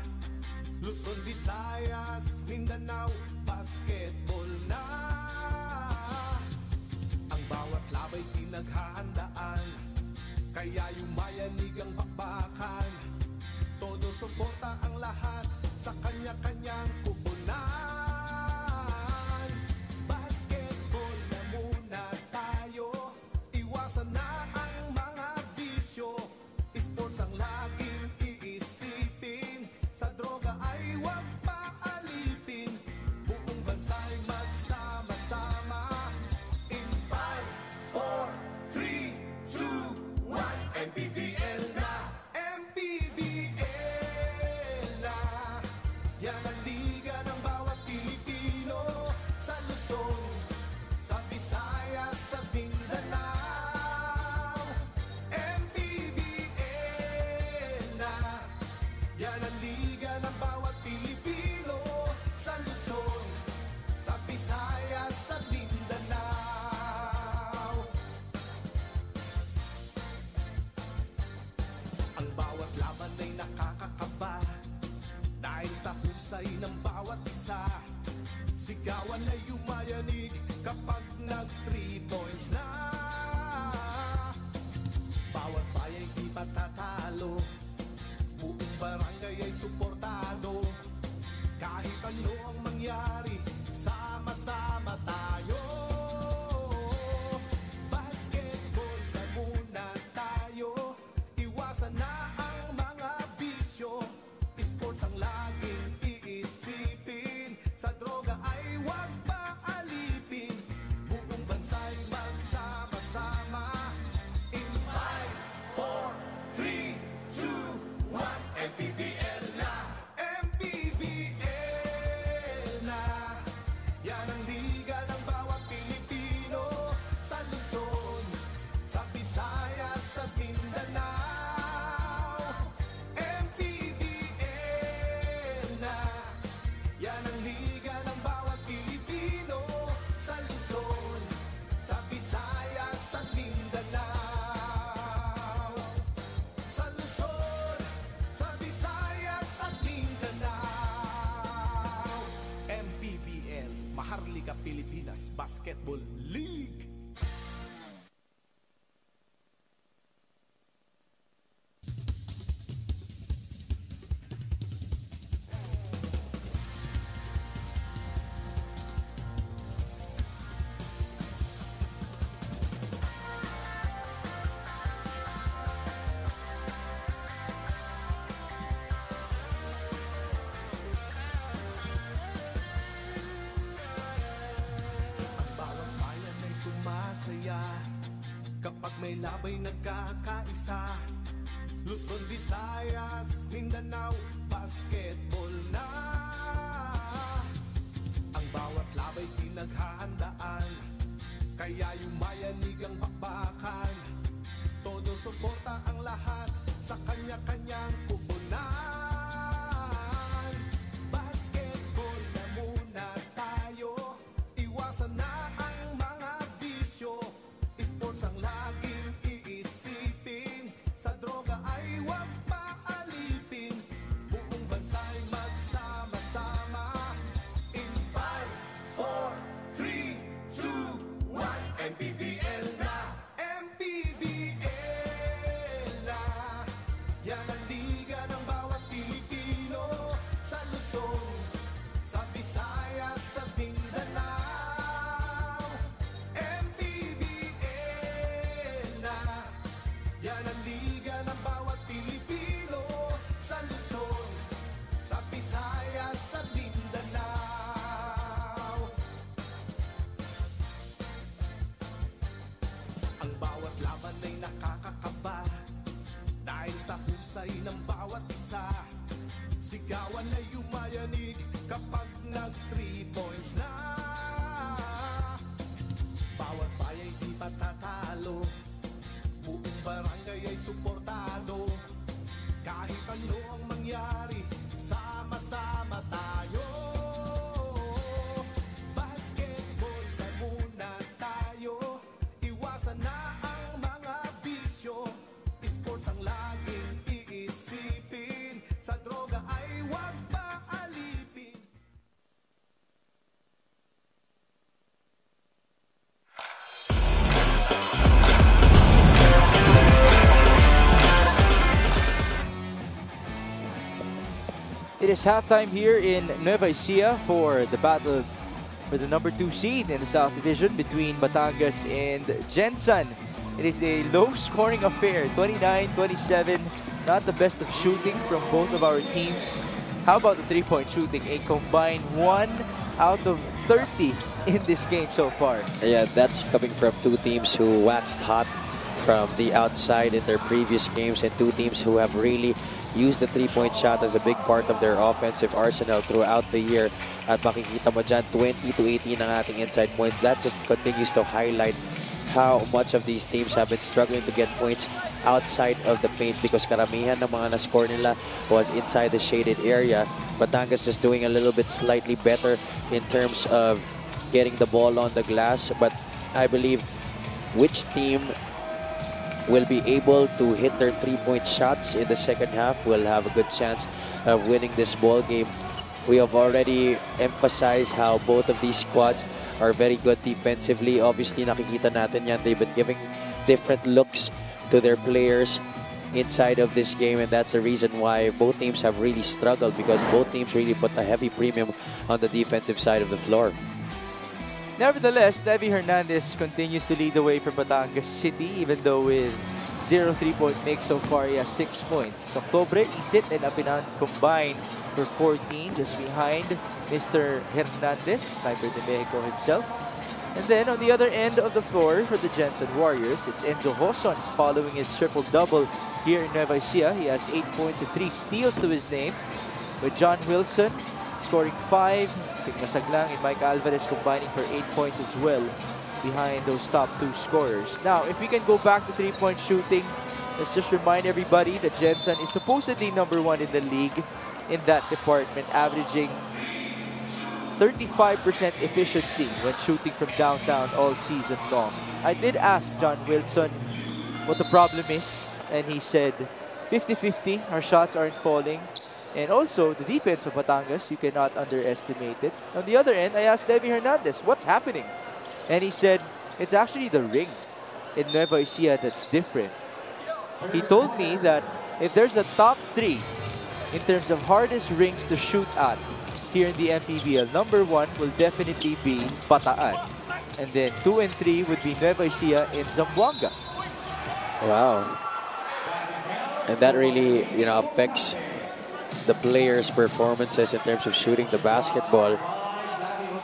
[SPEAKER 8] Luzon, Visayas, Mindanao, basketball na Ang bawat labay pinaghahandaan Kaya yung yumayanig ang bakbakan Todo suporta Pilipinas Basketball League. Tila ba'y nagkakaisa? Luzon, Visayas, Mindanao, Basket Sigawan ay yumayanig
[SPEAKER 1] is halftime here in Nueva Ecija for the battle for the number two seed in the South Division between Batangas and Gensan. It is a low-scoring affair, 29-27. Not the best of shooting from both of our teams. How about the three-point shooting? A combined one out of 30 in this game so far.
[SPEAKER 2] Yeah, that's coming from two teams who waxed hot from the outside in their previous games and two teams who have really used the three-point shot as a big part of their offensive arsenal throughout the year. At makikita mo dyan, 20 to 18 ang ating inside points. That just continues to highlight how much of these teams have been struggling to get points outside of the paint because karamihan ng mga na-score nila was inside the shaded area. Batangas just doing a little bit slightly better in terms of getting the ball on the glass. But I believe which team will be able to hit their three-point shots in the second half will have a good chance of winning this ball game. We have already emphasized how both of these squads are very good defensively. Obviously, nakikita natin yan. They've been giving different looks to their players inside of this game, and that's the reason why both teams have really struggled because both teams really put a heavy premium on the defensive side of the floor.
[SPEAKER 1] Nevertheless, Debbie Hernandez continues to lead the way for Batangas City even though with zero three-point make so far, he has 6 points. Octobre Isit, and Apinan combined for 14 just behind Mr. Hernandez, Sniper de Mexico himself. And then on the other end of the floor for the Gensan Warriors, it's Enzo Joson following his triple-double here in Nueva Ecija. He has 8 points and 3 steals to his name, with John Wilson scoring 5, Tignasak lang and Mike Alvarez combining for 8 points as well behind those top two scorers. Now, if we can go back to three-point shooting, let's just remind everybody that Gensan is supposedly number one in the league in that department, averaging 35% efficiency when shooting from downtown all season long. I did ask John Wilson what the problem is, and he said 50-50, our shots aren't falling. And also, the defense of Batangas, you cannot underestimate it. On the other end, I asked Debbie Hernandez, what's happening? And he said, it's actually the ring in Nueva Ecija that's different. He told me that if there's a top three in terms of hardest rings to shoot at here in the MPBL, number one will definitely be Bataan. And then two and three would be Nueva Ecija and Zamboanga.
[SPEAKER 2] Wow. And that really, you know, affects the players' performances in terms of shooting the basketball.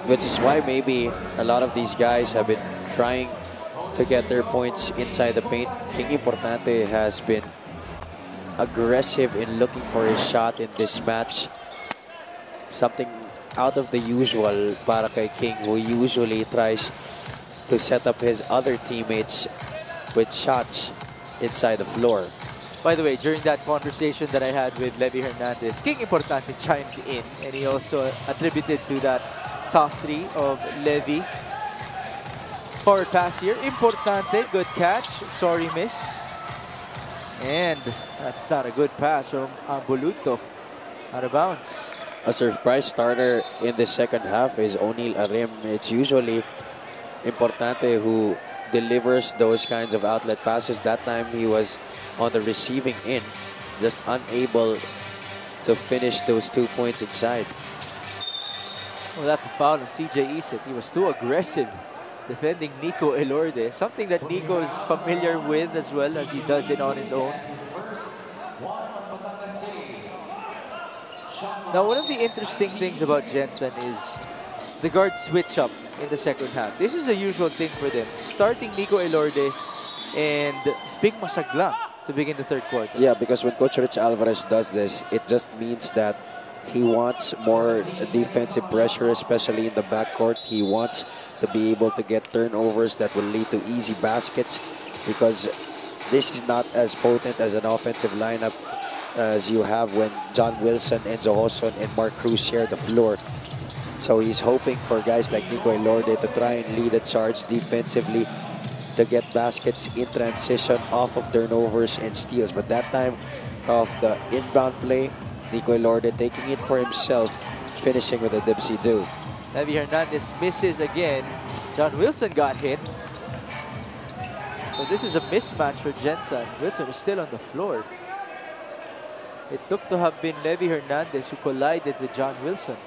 [SPEAKER 2] Which is why maybe a lot of these guys have been trying to get their points inside the paint. King Importante has been aggressive in looking for his shot in this match. Something out of the usual para kay King who usually tries to set up his other teammates with shots inside the floor.
[SPEAKER 1] By the way, during that conversation that I had with Levi Hernandez, King Importante chimed in and he also attributed to that top three of Levi. Forward pass here, Importante, good catch, sorry miss. And that's not a good pass from Ambuluto. Out of bounds.
[SPEAKER 2] A surprise starter in the second half is O'Neal Arim. It's usually Importante who delivers those kinds of outlet passes. That time he was on the receiving end, just unable to finish those two points inside.
[SPEAKER 1] Well, that's a foul on CJ Isit. He was too aggressive defending Nico Elorde, something that Nico is familiar with as well as he does it on his own. Now, one of the interesting things about Gensan is the guard switch up in the second half. This is a usual thing for them. Starting Nico Elorde and Ping Masaglang to begin the third quarter.
[SPEAKER 2] Yeah, because when Coach Rich Alvarez does this, it just means that he wants more defensive pressure, especially in the backcourt. He wants to be able to get turnovers that will lead to easy baskets because this is not as potent as an offensive lineup as you have when John Wilson, Enzo Joson, and Mark Cruz share the floor. So he's hoping for guys like Nico Elorde to try and lead a charge defensively to get baskets in transition off of turnovers and steals. But that time of the inbound play, Nico Elorde taking it for himself, finishing with a dipsy do.
[SPEAKER 1] Levi Hernandez misses again. John Wilson got hit. So this is a mismatch for Gensan. Wilson is still on the floor. It took to have been Levi Hernandez who collided with John Wilson.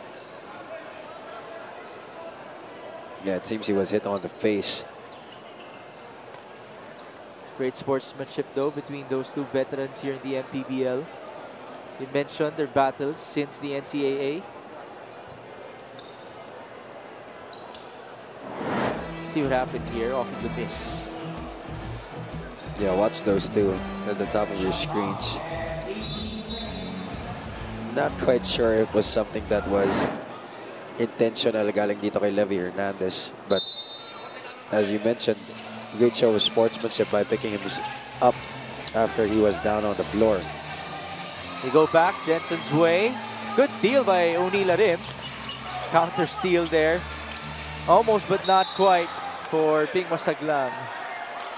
[SPEAKER 2] Yeah, it seems he was hit on the face.
[SPEAKER 1] Great sportsmanship though between those two veterans here in the MPBL. We mentioned their battles since the NCAA. See what happened here off of the miss.
[SPEAKER 2] Yeah, watch those two at the top of your screens. Not quite sure if it was something that was intentional galing dito kay Levi Hernandez. But as you mentioned, great show of sportsmanship by picking him up after he was down on the floor.
[SPEAKER 1] They go back Gensan's way. Good steal by O'Neal Arim. Counter steal there. Almost but not quite for Ping Masaglang.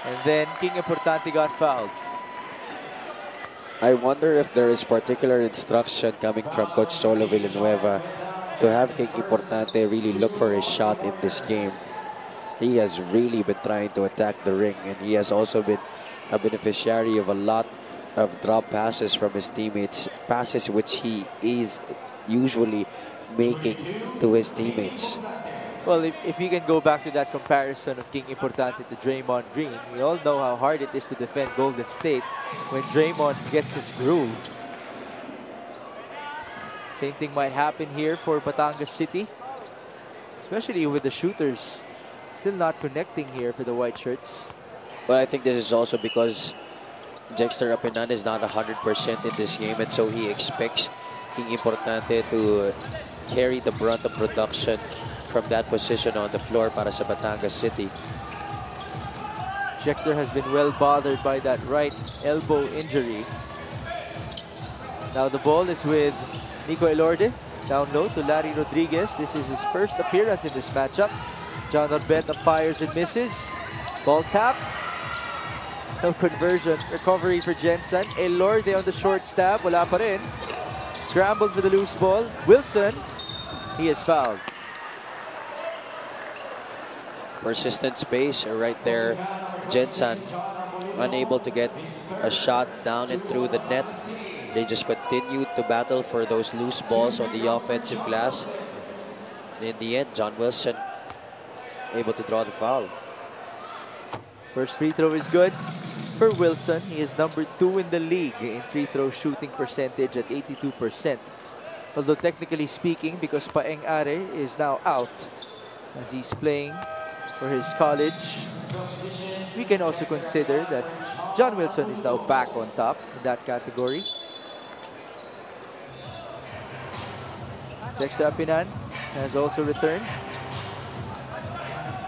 [SPEAKER 1] And then King Importante got fouled.
[SPEAKER 2] I wonder if there is particular instruction coming from Coach Cholo Villanueva to have King Importante really look for his shot in this game. He has really been trying to attack the ring and he has also been a beneficiary of a lot of drop passes from his teammates, passes which he is usually making to his teammates.
[SPEAKER 1] Well, if, if you can go back to that comparison of King Importante to Draymond Green, we all know how hard it is to defend Golden State when Draymond gets his groove. Same thing might happen here for Batangas City, especially with the shooters still not connecting here for the white shirts.
[SPEAKER 2] But I think this is also because Jexter Apinan is not 100% in this game and so he expects King Importante to carry the brunt of production from that position on the floor para sa Batangas City.
[SPEAKER 1] Jexter has been well bothered by that right elbow injury. Now the ball is with Nico Elorde. Down low to Larry Rodriguez. This is his first appearance in this matchup. John Orbeta fires and misses. Ball tap. No conversion. Recovery for Gensan. Elorde on the short stab. Wala pa rin. Scrambled for the loose ball. Wilson. He is fouled.
[SPEAKER 2] Persistent space right there. Gensan unable to get a shot down and through the net. They just continued to battle for those loose balls on the offensive glass. In the end, John Wilson able to draw the foul.
[SPEAKER 1] First free throw is good for Wilson. He is number two in the league in free throw shooting percentage at 82%. Although technically speaking, because Paeng Are is now out as he's playing for his college, we can also consider that John Wilson is now back on top in that category. Jexter Apinan has also returned.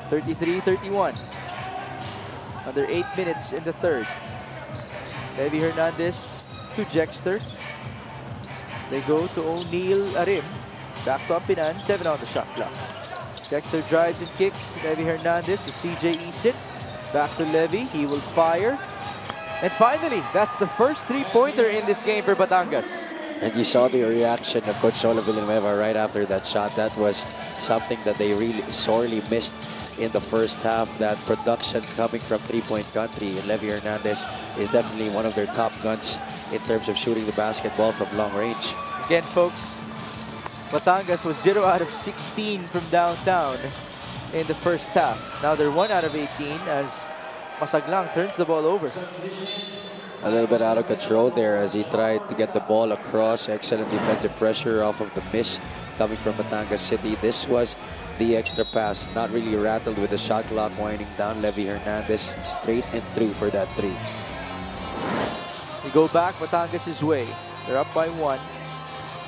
[SPEAKER 1] 33-31. Under 8 minutes in the third. Levi Hernandez to Jexter. They go to O'Neal Arim. Back to Apinan. 7 on the shot clock. Jexter drives and kicks. Levi Hernandez to CJ Isit. Back to Levi. He will fire. And finally, that's the first three-pointer in this game for Batangas.
[SPEAKER 2] And you saw the reaction of Coach Cholo Villanueva right after that shot. That was something that they really sorely missed in the first half. That production coming from three-point country. Levi Hernandez is definitely one of their top guns in terms of shooting the basketball from long range.
[SPEAKER 1] Again, folks, Batangas was 0 out of 16 from downtown in the first half. Now they're 1 out of 18 as Masaglang turns the ball over.
[SPEAKER 2] A little bit out of control there as he tried to get the ball across. Excellent defensive pressure off of the miss coming from Batangas City. This was the extra pass. Not really rattled with the shot clock winding down. Levi Hernandez straight and through for that three.
[SPEAKER 1] We go back Batangas' way. They're up by one.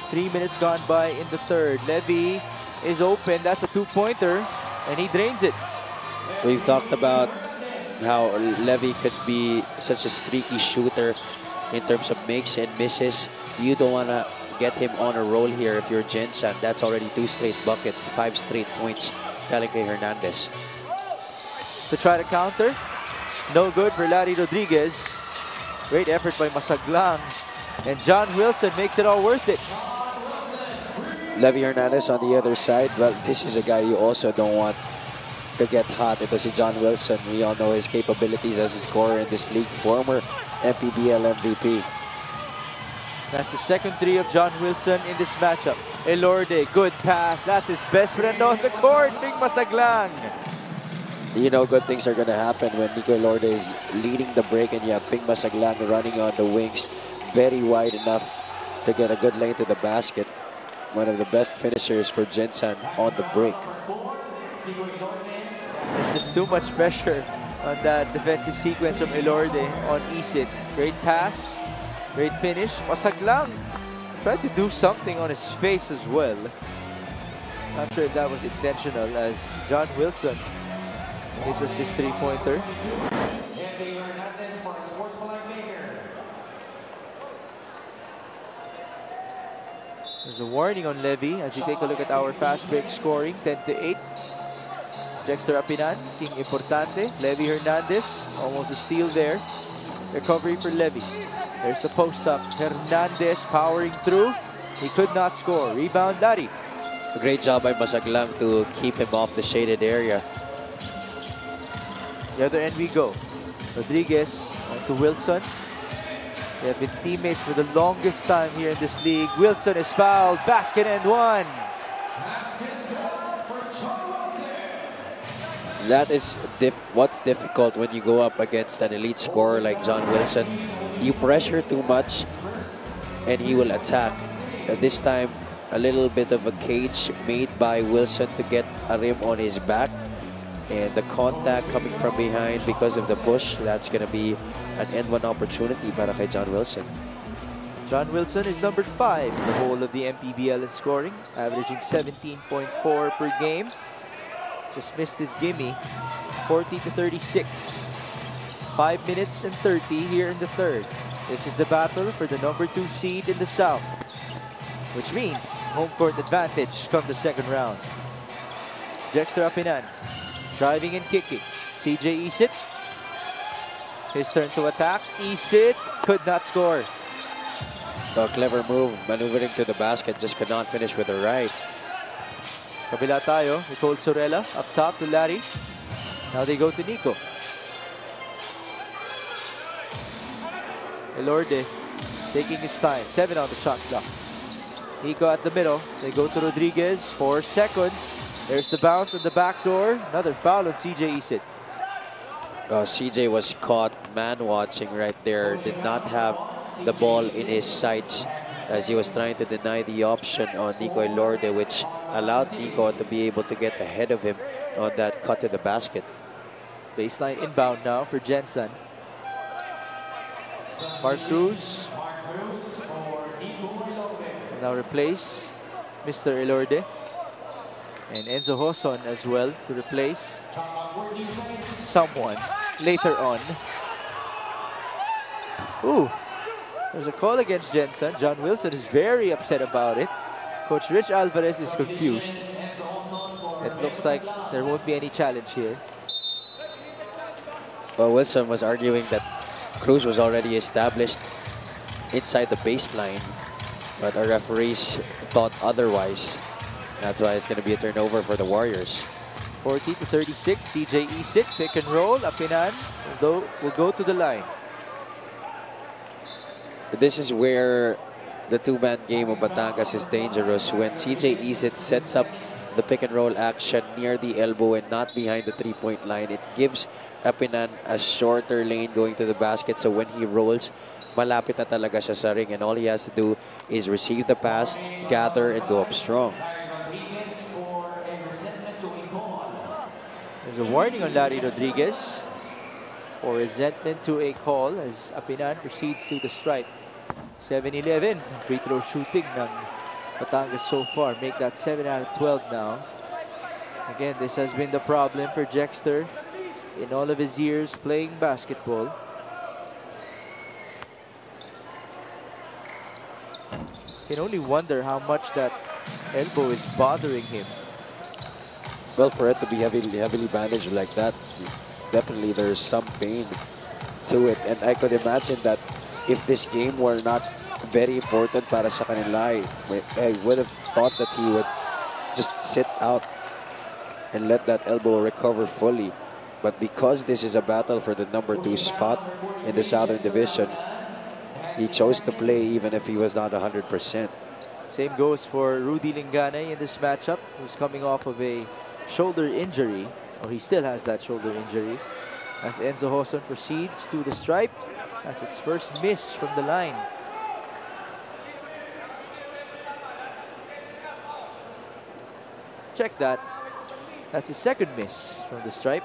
[SPEAKER 1] Three minutes gone by in the third. Levi is open. That's a two-pointer. And he drains it.
[SPEAKER 2] We've talked about how Levi could be such a streaky shooter in terms of makes and misses. You don't want to get him on a roll here if you're Gensan. That's already two straight buckets, five straight points. Calique Hernandez.
[SPEAKER 1] To try to counter. No good for Larry Rodriguez. Great effort by Masaglang. And John Wilson makes it all worth it.
[SPEAKER 2] Levi Hernandez on the other side. Well, this is a guy you also don't want to get hot. Ito si John Wilson. We all know his capabilities as a scorer in this league. Former MPBL MVP.
[SPEAKER 1] That's the second three of John Wilson in this matchup. Elorde, good pass. That's his best friend on the court, Ping Masaglang.
[SPEAKER 2] You know good things are going to happen when Nico Elorde is leading the break and you have Ping Masaglang running on the wings. Very wide enough to get a good lane to the basket. One of the best finishers for Gensan on the break.
[SPEAKER 1] Just too much pressure on that defensive sequence from Elorde on Isit. Great pass, great finish. Masaglang tried to do something on his face as well. Not sure if that was intentional as John Wilson gives us this three-pointer. There's a warning on Levi as we take a look at our fast break scoring, 10 to 8. Jexter Apinan, King Importante. Levi Hernandez, almost a steal there. Recovery for Levi. There's the post up. Hernandez powering through. He could not score. Rebound, Dari.
[SPEAKER 2] Great job by Masaglang to keep him off the shaded area.
[SPEAKER 1] The other end we go. Rodriguez to Wilson. They have been teammates for the longest time here in this league. Wilson is fouled. Basket and one.
[SPEAKER 2] That is what's difficult when you go up against an elite scorer like John Wilson. You pressure too much and he will attack. At this time, a little bit of a cage made by Wilson to get a rim on his back. And the contact coming from behind because of the push, that's going to be an end one opportunity kay John Wilson.
[SPEAKER 1] John Wilson is number five in the whole of the MPBL in scoring, averaging 17.4 per game. Just missed his gimme, 40 to 36. Five minutes and 30 here in the third. This is the battle for the number two seed in the South, which means home court advantage come the second round. Jexter Apinan, driving and kicking. CJ Isit, his turn to attack. Isit could not score.
[SPEAKER 2] A clever move, maneuvering to the basket, just could not finish with the right.
[SPEAKER 1] Kabila tayo, Nicole Sorella, up top to Larry. Now they go to Nico. Elorde taking his time. Seven on the shot clock. Nico at the middle. They go to Rodriguez. Four seconds. There's the bounce on the back door. Another foul on CJ Isit.
[SPEAKER 2] Uh, CJ was caught man watching right there. Did not have the ball in his sights as he was trying to deny the option on Nico Elorde, which allowed Nico to be able to get ahead of him on that cut to the basket.
[SPEAKER 1] Baseline inbound now for Gensan. Mark Cruz. Now replace Mr. Elorde. And Enzo Joson as well to replace someone later on. Ooh, there's a call against Gensan. John Wilson is very upset about it. Coach Rich Alvarez is confused. It looks like there won't be any challenge here.
[SPEAKER 2] Well, Wilson was arguing that Cruz was already established inside the baseline, but our referees thought otherwise. That's why it's going to be a turnover for the Warriors.
[SPEAKER 1] 40 to 36, CJ Isit, pick and roll. Apinan will go, will go to the line.
[SPEAKER 2] This is where the two-man game of Batangas is dangerous when CJ Isit sets up the pick and roll action near the elbow and not behind the three-point line. It gives Apinan a shorter lane going to the basket so when he rolls, malapit na talaga siya sa ring and all he has to do is receive the pass, gather, and go up strong.
[SPEAKER 1] There's a warning on Larry Rodriguez for resentment to a call as Apinan proceeds to the stripe. 7-11 free throw shooting ng Batangas so far. Make that 7 out of 12 now. Again, this has been the problem for Jexter in all of his years playing basketball. Can only wonder how much that elbow is bothering him.
[SPEAKER 2] Well, for it to be heavily, heavily bandaged like that, definitely there's some pain to it. And I could imagine that if this game were not very important para sa kanila, I, I would have thought that he would just sit out and let that elbow recover fully. But because this is a battle for the number two spot in the Southern Division, he chose to play even if he was not 100%.
[SPEAKER 1] Same goes for Rudy Lingganay in this matchup, who's coming off of a shoulder injury, or he still has that shoulder injury. As Enzo Joson proceeds to the stripe, that's his first miss from the line. Check that. That's his second miss from the stripe.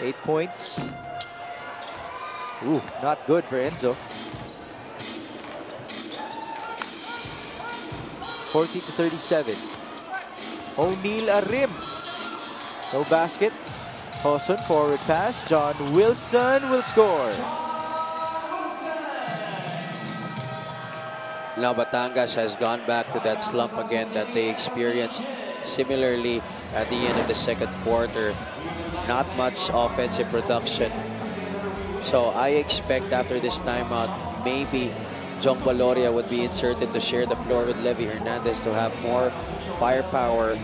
[SPEAKER 1] Eight points. Ooh, not good for Enzo. 40 to 37. O'Neal Arim. No basket. Joson forward pass. John Wilson will score.
[SPEAKER 2] Now Batangas has gone back to that slump again that they experienced similarly at the end of the second quarter. Not much offensive production. So I expect after this timeout, maybe Jong Baloria would be inserted to share the floor with Levi Hernandez to have more firepower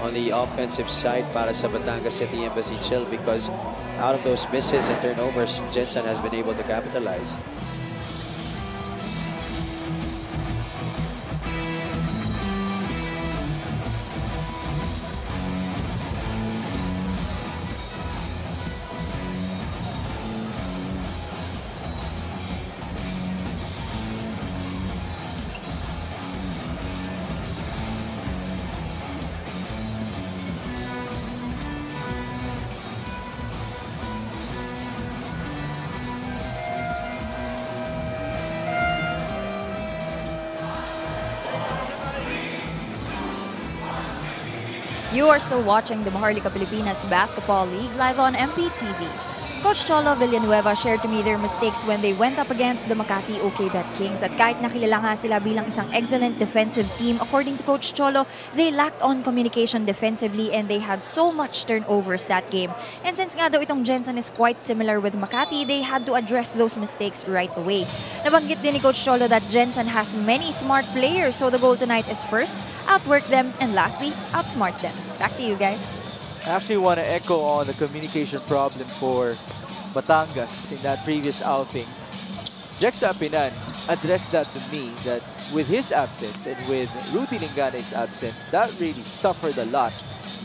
[SPEAKER 2] on the offensive side para sa Batangas City Embassy Chill because out of those misses and turnovers, Gensan has been able to capitalize.
[SPEAKER 3] Still watching the Maharlika Pilipinas Basketball League live on MPTV. Coach Cholo Villanueva shared to me their mistakes when they went up against the Makati OK Bet Kings. At kahit nakilala nga sila bilang isang excellent defensive team, according to Coach Cholo, they lacked on communication defensively and they had so much turnovers that game. And since nga daw itong Jensen is quite similar with Makati, they had to address those mistakes right away. Nabanggit din ni Coach Cholo that Jensen has many smart players, so the goal tonight is first, outwork them, and lastly, outsmart them. Back to you guys.
[SPEAKER 1] I actually want to echo on the communication problem for Batangas in that previous outing. Jexter Apinan addressed that to me that with his absence and with Rudy Lingganay's absence, that really suffered a lot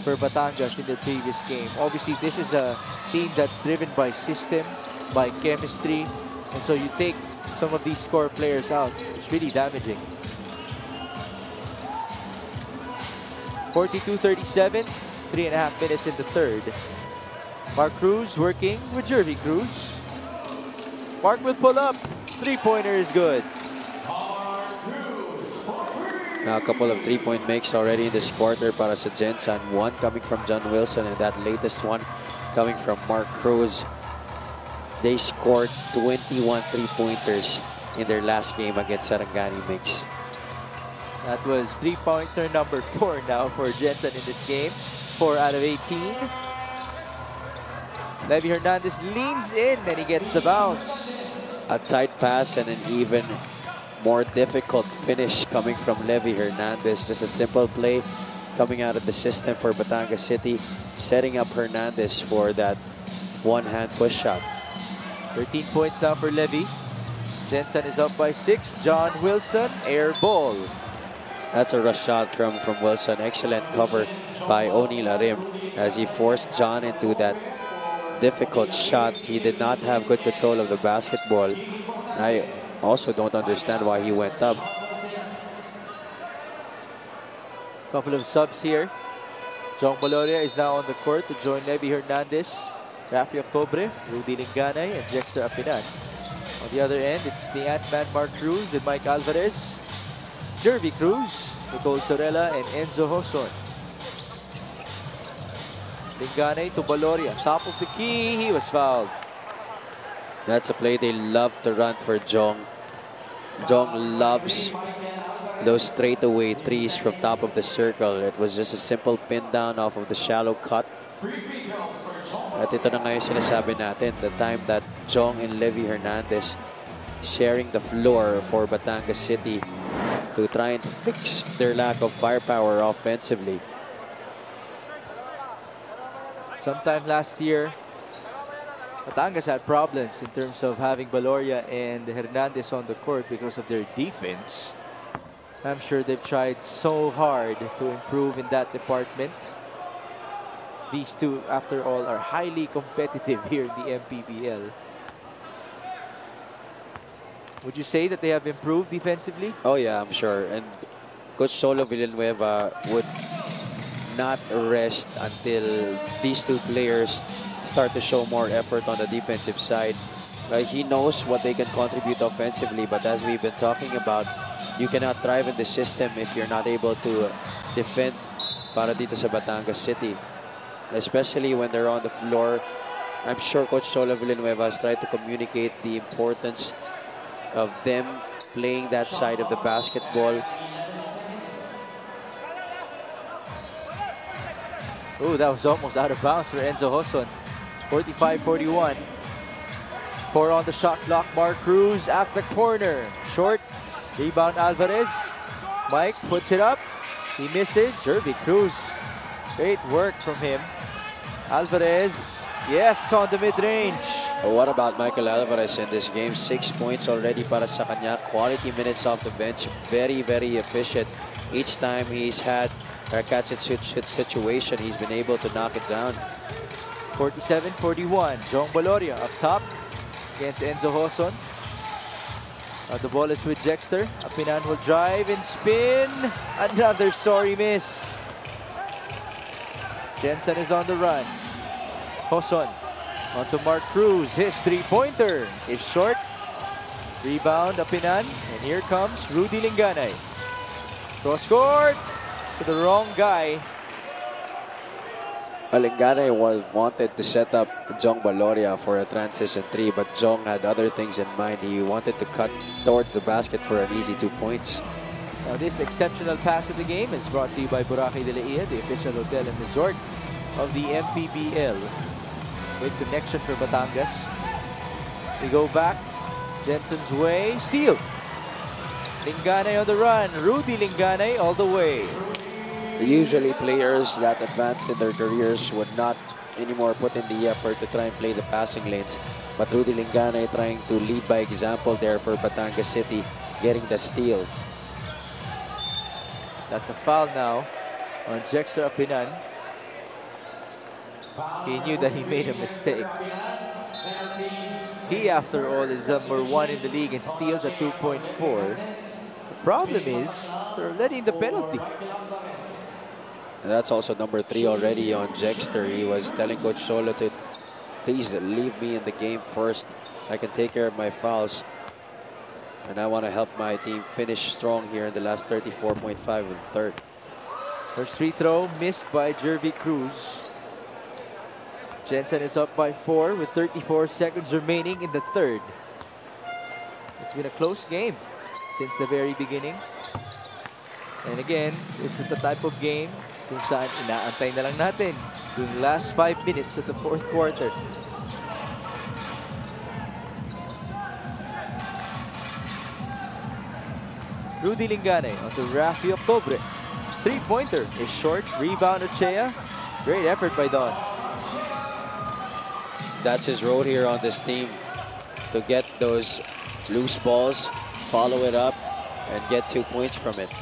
[SPEAKER 1] for Batangas in the previous game. Obviously, this is a team that's driven by system, by chemistry, and so you take some of these score players out, it's really damaging. 42-37, three and a half minutes in the third. Mark Cruz working with Jervy Cruz. Mark will pull up. Three-pointer is good.
[SPEAKER 2] Now a couple of three-point makes already in this quarter para sa Gensan. One coming from John Wilson and that latest one coming from Mark Cruz. They scored 21 three-pointers in their last game against Sarangani Mix.
[SPEAKER 1] That was three-pointer number four now for Gensan in this game. Four out of 18. Levi Hernandez leans in and he gets the bounce.
[SPEAKER 2] A tight pass and an even more difficult finish coming from Levi Hernandez. Just a simple play coming out of the system for Batangas City, setting up Hernandez for that one-hand push shot.
[SPEAKER 1] 13 points now for Levi. Gensan is up by six. John Wilson, air ball.
[SPEAKER 2] That's a rush shot from, from Wilson. Excellent cover by O'Neal Arim as he forced John into that difficult shot. He did not have good control of the basketball. I also don't understand why he went up.
[SPEAKER 1] Couple of subs here. Jong Baloria is now on the court to join Levi Hernandez, Rafi Octobre, Rudy Lingganay, and Jexter Apinan. On the other end, it's the Ant-Man Mark Cruz and Mike Alvarez, Jervy Cruz, Nicole Sorella, and Enzo Joson. Lingganay to Baloria, top of the key, he was fouled.
[SPEAKER 2] That's a play they love to run for Jong. Jong loves those straightaway threes from top of the circle. It was just a simple pin down off of the shallow cut. At ito na ngayon sinasabi natin, the time that Jong and Levi Hernandez sharing the floor for Batangas City to try and fix their lack of firepower offensively.
[SPEAKER 1] Sometime last year, Batangas had problems in terms of having Baloria and Hernandez on the court because of their defense. I'm sure they've tried so hard to improve in that department. These two, after all, are highly competitive here in the MPBL. Would you say that they have improved defensively?
[SPEAKER 2] Oh yeah, I'm sure. And Coach Cholo Villanueva would not rest until these two players start to show more effort on the defensive side. Uh, he knows what they can contribute offensively, but as we've been talking about, you cannot thrive in the system if you're not able to defend para dito sa Batangas City. Especially when they're on the floor. I'm sure Coach Cholo Villanueva has tried to communicate the importance of them playing that side of the basketball.
[SPEAKER 1] Oh, that was almost out of bounds for Enzo Joson. 45-41. Four on the shot clock. Mark Cruz at the corner. Short. Rebound Alvarez. Mike puts it up. He misses. Jervy Cruz. Great work from him. Alvarez. Yes, on the mid-range.
[SPEAKER 2] What about Michael Alvarez in this game? Six points already para sa kanya. Quality minutes off the bench. Very, very efficient. Each time he's had shoot situation, he's been able to knock it down.
[SPEAKER 1] 47-41. Jong Baloria up top against Enzo Joson. Uh, the ball is with Jexter. Apinan will drive and spin. Another sorry miss. Jensen is on the run. Joson on to Mark Cruz. His three-pointer is short. Rebound, Apinan. And here comes Rudy Lingganay. Cross court to the wrong guy.
[SPEAKER 2] Alingane was wanted to set up Jong Baloria for a transition three, but Jong had other things in mind. He wanted to cut towards the basket for an easy two points.
[SPEAKER 1] Now, this exceptional pass of the game is brought to you by Boracay de la Ia, the official hotel and resort of the MPBL. With connection for Batangas. We go back. Gensan's way. Steal. Lingganay on the run. Rudy Lingganay all the way.
[SPEAKER 2] Usually players that advanced in their careers would not anymore put in the effort to try and play the passing lanes. But Rudy Lingganay trying to lead by example there for Batangas City, getting the steal.
[SPEAKER 1] That's a foul now on Jexter Apinan. He knew that he made a mistake. He, after all, is number one in the league and steals at 2.4. The problem is, they're letting the penalty.
[SPEAKER 2] And that's also number three already on Jexter. He was telling Coach Cholo to please leave me in the game first. I can take care of my fouls. And I want to help my team finish strong here in the last 34.5 of the third.
[SPEAKER 1] First free throw missed by Jervy Cruz. Gensan is up by four with 34 seconds remaining in the third. It's been a close game since the very beginning. And again, this is the type of game kung saan inaantay na lang natin yung last five minutes of the fourth quarter. Rudy Lingganay onto Rafi Octobre. Three-pointer is short. Rebound Ochea. Great effort by Don.
[SPEAKER 2] That's his role here on this team to get those loose balls, follow it up, and get two points from it.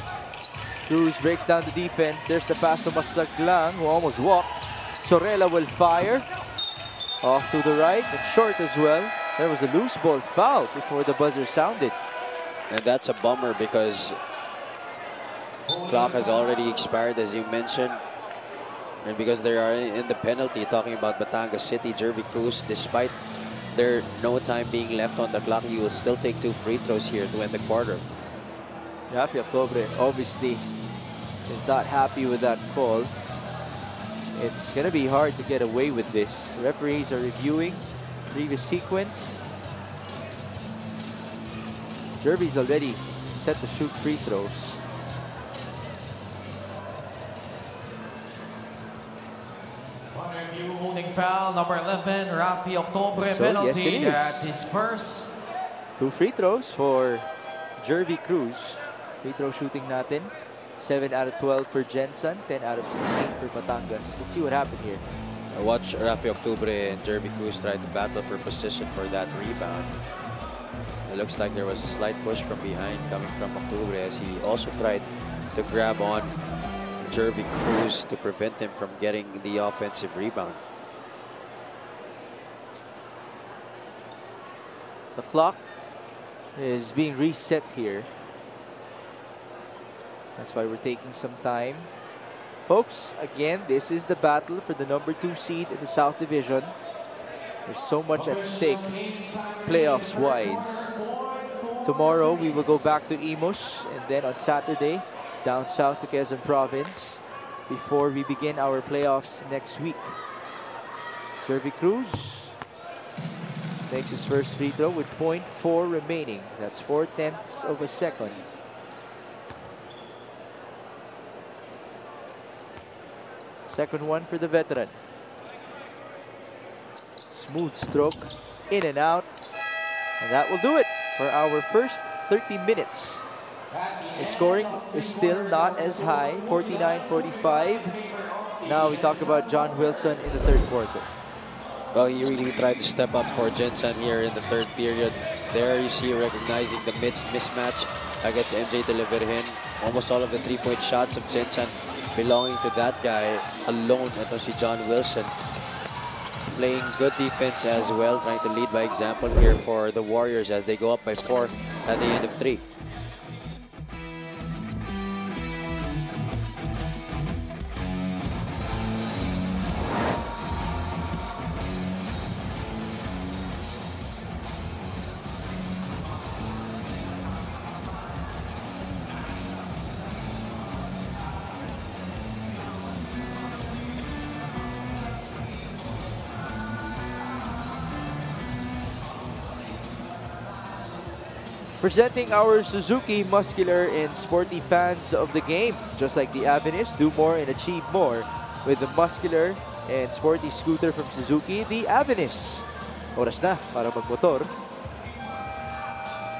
[SPEAKER 1] Cruz breaks down the defense. There's the pass to Masaglang, who almost walked. Sorella will fire. Off to the right, short as well. There was a loose ball foul before the buzzer sounded.
[SPEAKER 2] And that's a bummer because clock has already expired, as you mentioned. And because they are in the penalty, talking about Batangas City, Jervy Cruz, despite there no time being left on the clock, he will still take two free throws here to end the quarter.
[SPEAKER 1] Rafi Octobre obviously is not happy with that call. It's going to be hard to get away with this. referees are reviewing previous sequence. Jervy's already set to shoot free throws.
[SPEAKER 6] Holding foul, number 11, Rafi Octobre,
[SPEAKER 1] So,
[SPEAKER 6] penalty.
[SPEAKER 1] yes.
[SPEAKER 6] That's his first.
[SPEAKER 1] Two free throws for Jervy Cruz. Free throw shooting natin. 7 out of 12 for Gensan, 10 out of 16 for Batangas. Let's see what happened here.
[SPEAKER 2] I watch Rafi Octobre and Jervy Cruz try to battle for position for that rebound. It looks like there was a slight push from behind coming from Octobre as he also tried to grab on Jervy Cruz to prevent him from getting the offensive rebound.
[SPEAKER 1] The clock is being reset here. That's why we're taking some time. Folks, again, this is the battle for the number two seed in the South Division. There's so much at stake, playoffs wise. Tomorrow we will go back to Imus and then on Saturday down south to Quezon Province before we begin our playoffs next week. Jervy Cruz makes his first free throw with 0.4 remaining. That's four tenths of a second. Second one for the veteran. Smooth stroke, in and out. And that will do it for our first 30 minutes. The scoring is still not as high, 49-45. Now we talk about John Wilson in the third quarter.
[SPEAKER 2] Well, he really tried to step up for Gensan here in the third period. There you see recognizing the mis mismatch against MJ Dela Virgen. Almost all of the three-point shots of Gensan belonging to that guy alone. Ito si John Wilson playing good defense as well, trying to lead by example here for the Warriors as they go up by four at the end of three.
[SPEAKER 1] Presenting our Suzuki muscular and sporty fans of the game. Just like the Avenis, do more and achieve more with the muscular and sporty scooter from Suzuki, the Avenis. Oras na para magmotor.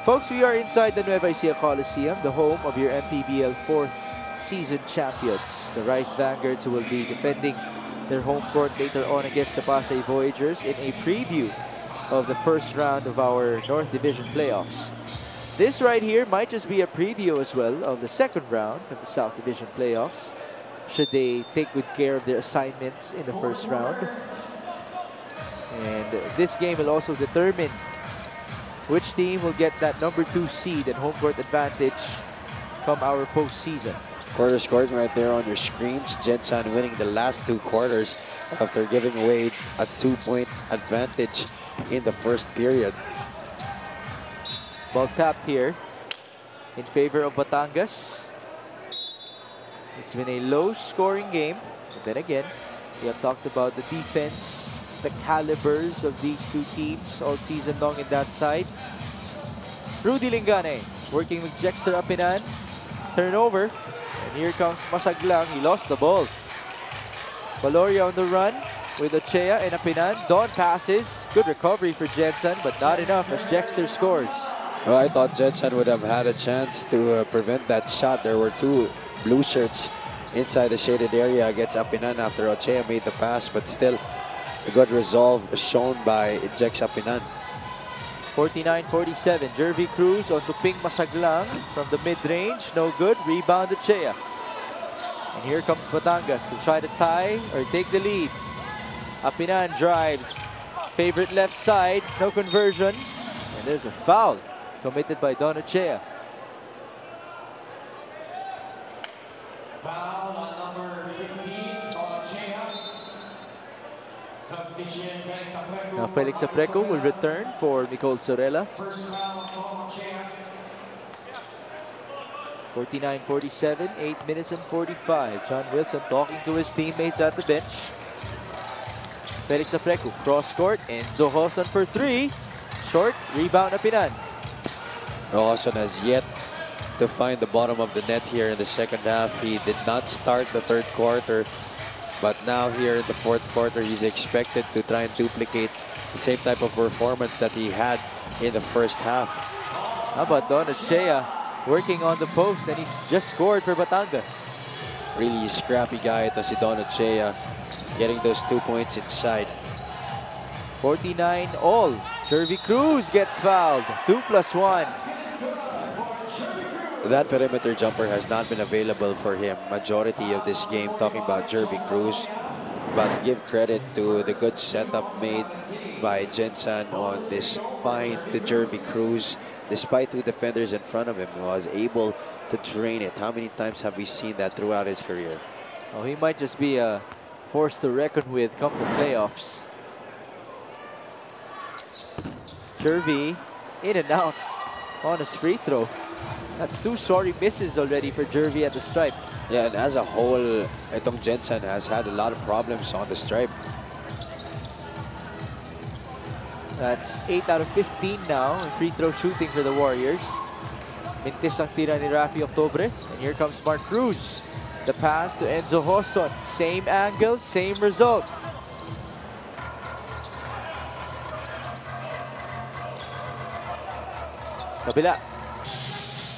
[SPEAKER 1] Folks, we are inside the Nueva Ecija Coliseum, the home of your MPBL fourth season champions. The Rice Vanguards who will be defending their home court later on against the Pasay Voyagers in a preview of the first round of our North Division playoffs. This right here might just be a preview as well of the second round of the South Division playoffs, should they take good care of their assignments in the first round. And this game will also determine which team will get that number two seed and home court advantage from our postseason.
[SPEAKER 2] Quarter scoring right there on your screens. Gensan winning the last two quarters after giving away a two-point advantage in the first period.
[SPEAKER 1] Ball tapped here in favor of Batangas. It's been a low-scoring game. But then again, we have talked about the defense, the calibers of these two teams all season long in that side. Rudy Lingganay working with Jexter Apinan. Turnover. And here comes Masaglang. He lost the ball. Baloria on the run with Ochea and Apinan. Don passes. Good recovery for Gensan, but not enough as Jexter scores.
[SPEAKER 2] Well, I thought Gensan would have had a chance to uh, prevent that shot. There were two blue shirts inside the shaded area against Apinan after Ochea made the pass, but still a good resolve shown by Jex Apinan.
[SPEAKER 1] 49-47. Jervy Cruz on Ping Masaglang from the mid-range. No good. Rebound to Ochea. And here comes Batangas to try to tie or take the lead. Apinan drives. Favorite left side. No conversion. And there's a foul committed by Don Ochea.
[SPEAKER 6] Foul on number 15, Ochea. Substitution, Felix Apreku.
[SPEAKER 1] Now Felix Apreku will return for Nicole Sorella.
[SPEAKER 6] First foul on Ochea.
[SPEAKER 1] 49-47, 8 minutes and 45. John Wilson talking to his teammates at the bench. Felix Apreku, cross court, and Zohoson for three. Short, rebound Apinan.
[SPEAKER 2] Rawson has yet to find the bottom of the net here in the second half. He did not start the third quarter, but now here in the fourth quarter, he's expected to try and duplicate the same type of performance that he had in the first half.
[SPEAKER 1] How about Don working on the post, and he's just scored for Batangas.
[SPEAKER 2] Really scrappy guy ito si Don getting those two points inside.
[SPEAKER 1] 49 all. Jervy Cruz gets fouled. 2 plus 1.
[SPEAKER 2] That perimeter jumper has not been available for him majority of this game, talking about Jervy Cruz. But give credit to the good setup made by Gensan on this find to Jervy Cruz. Despite two defenders in front of him, was able to drain it. How many times have we seen that throughout his career?
[SPEAKER 1] Oh, he might just be uh, a force to reckon with come the playoffs. Jervy in and out on his free throw. That's two sorry misses already for Jervy at the stripe.
[SPEAKER 2] Yeah, and as a whole, itong Gensan has had a lot of problems on the stripe.
[SPEAKER 1] That's 8 out of 15 now in free throw shooting for the Warriors. Mintis ang tira ni Rafi Octobre. And here comes Mark Cruz. The pass to Enzo Joson. Same angle, same result. Kabila.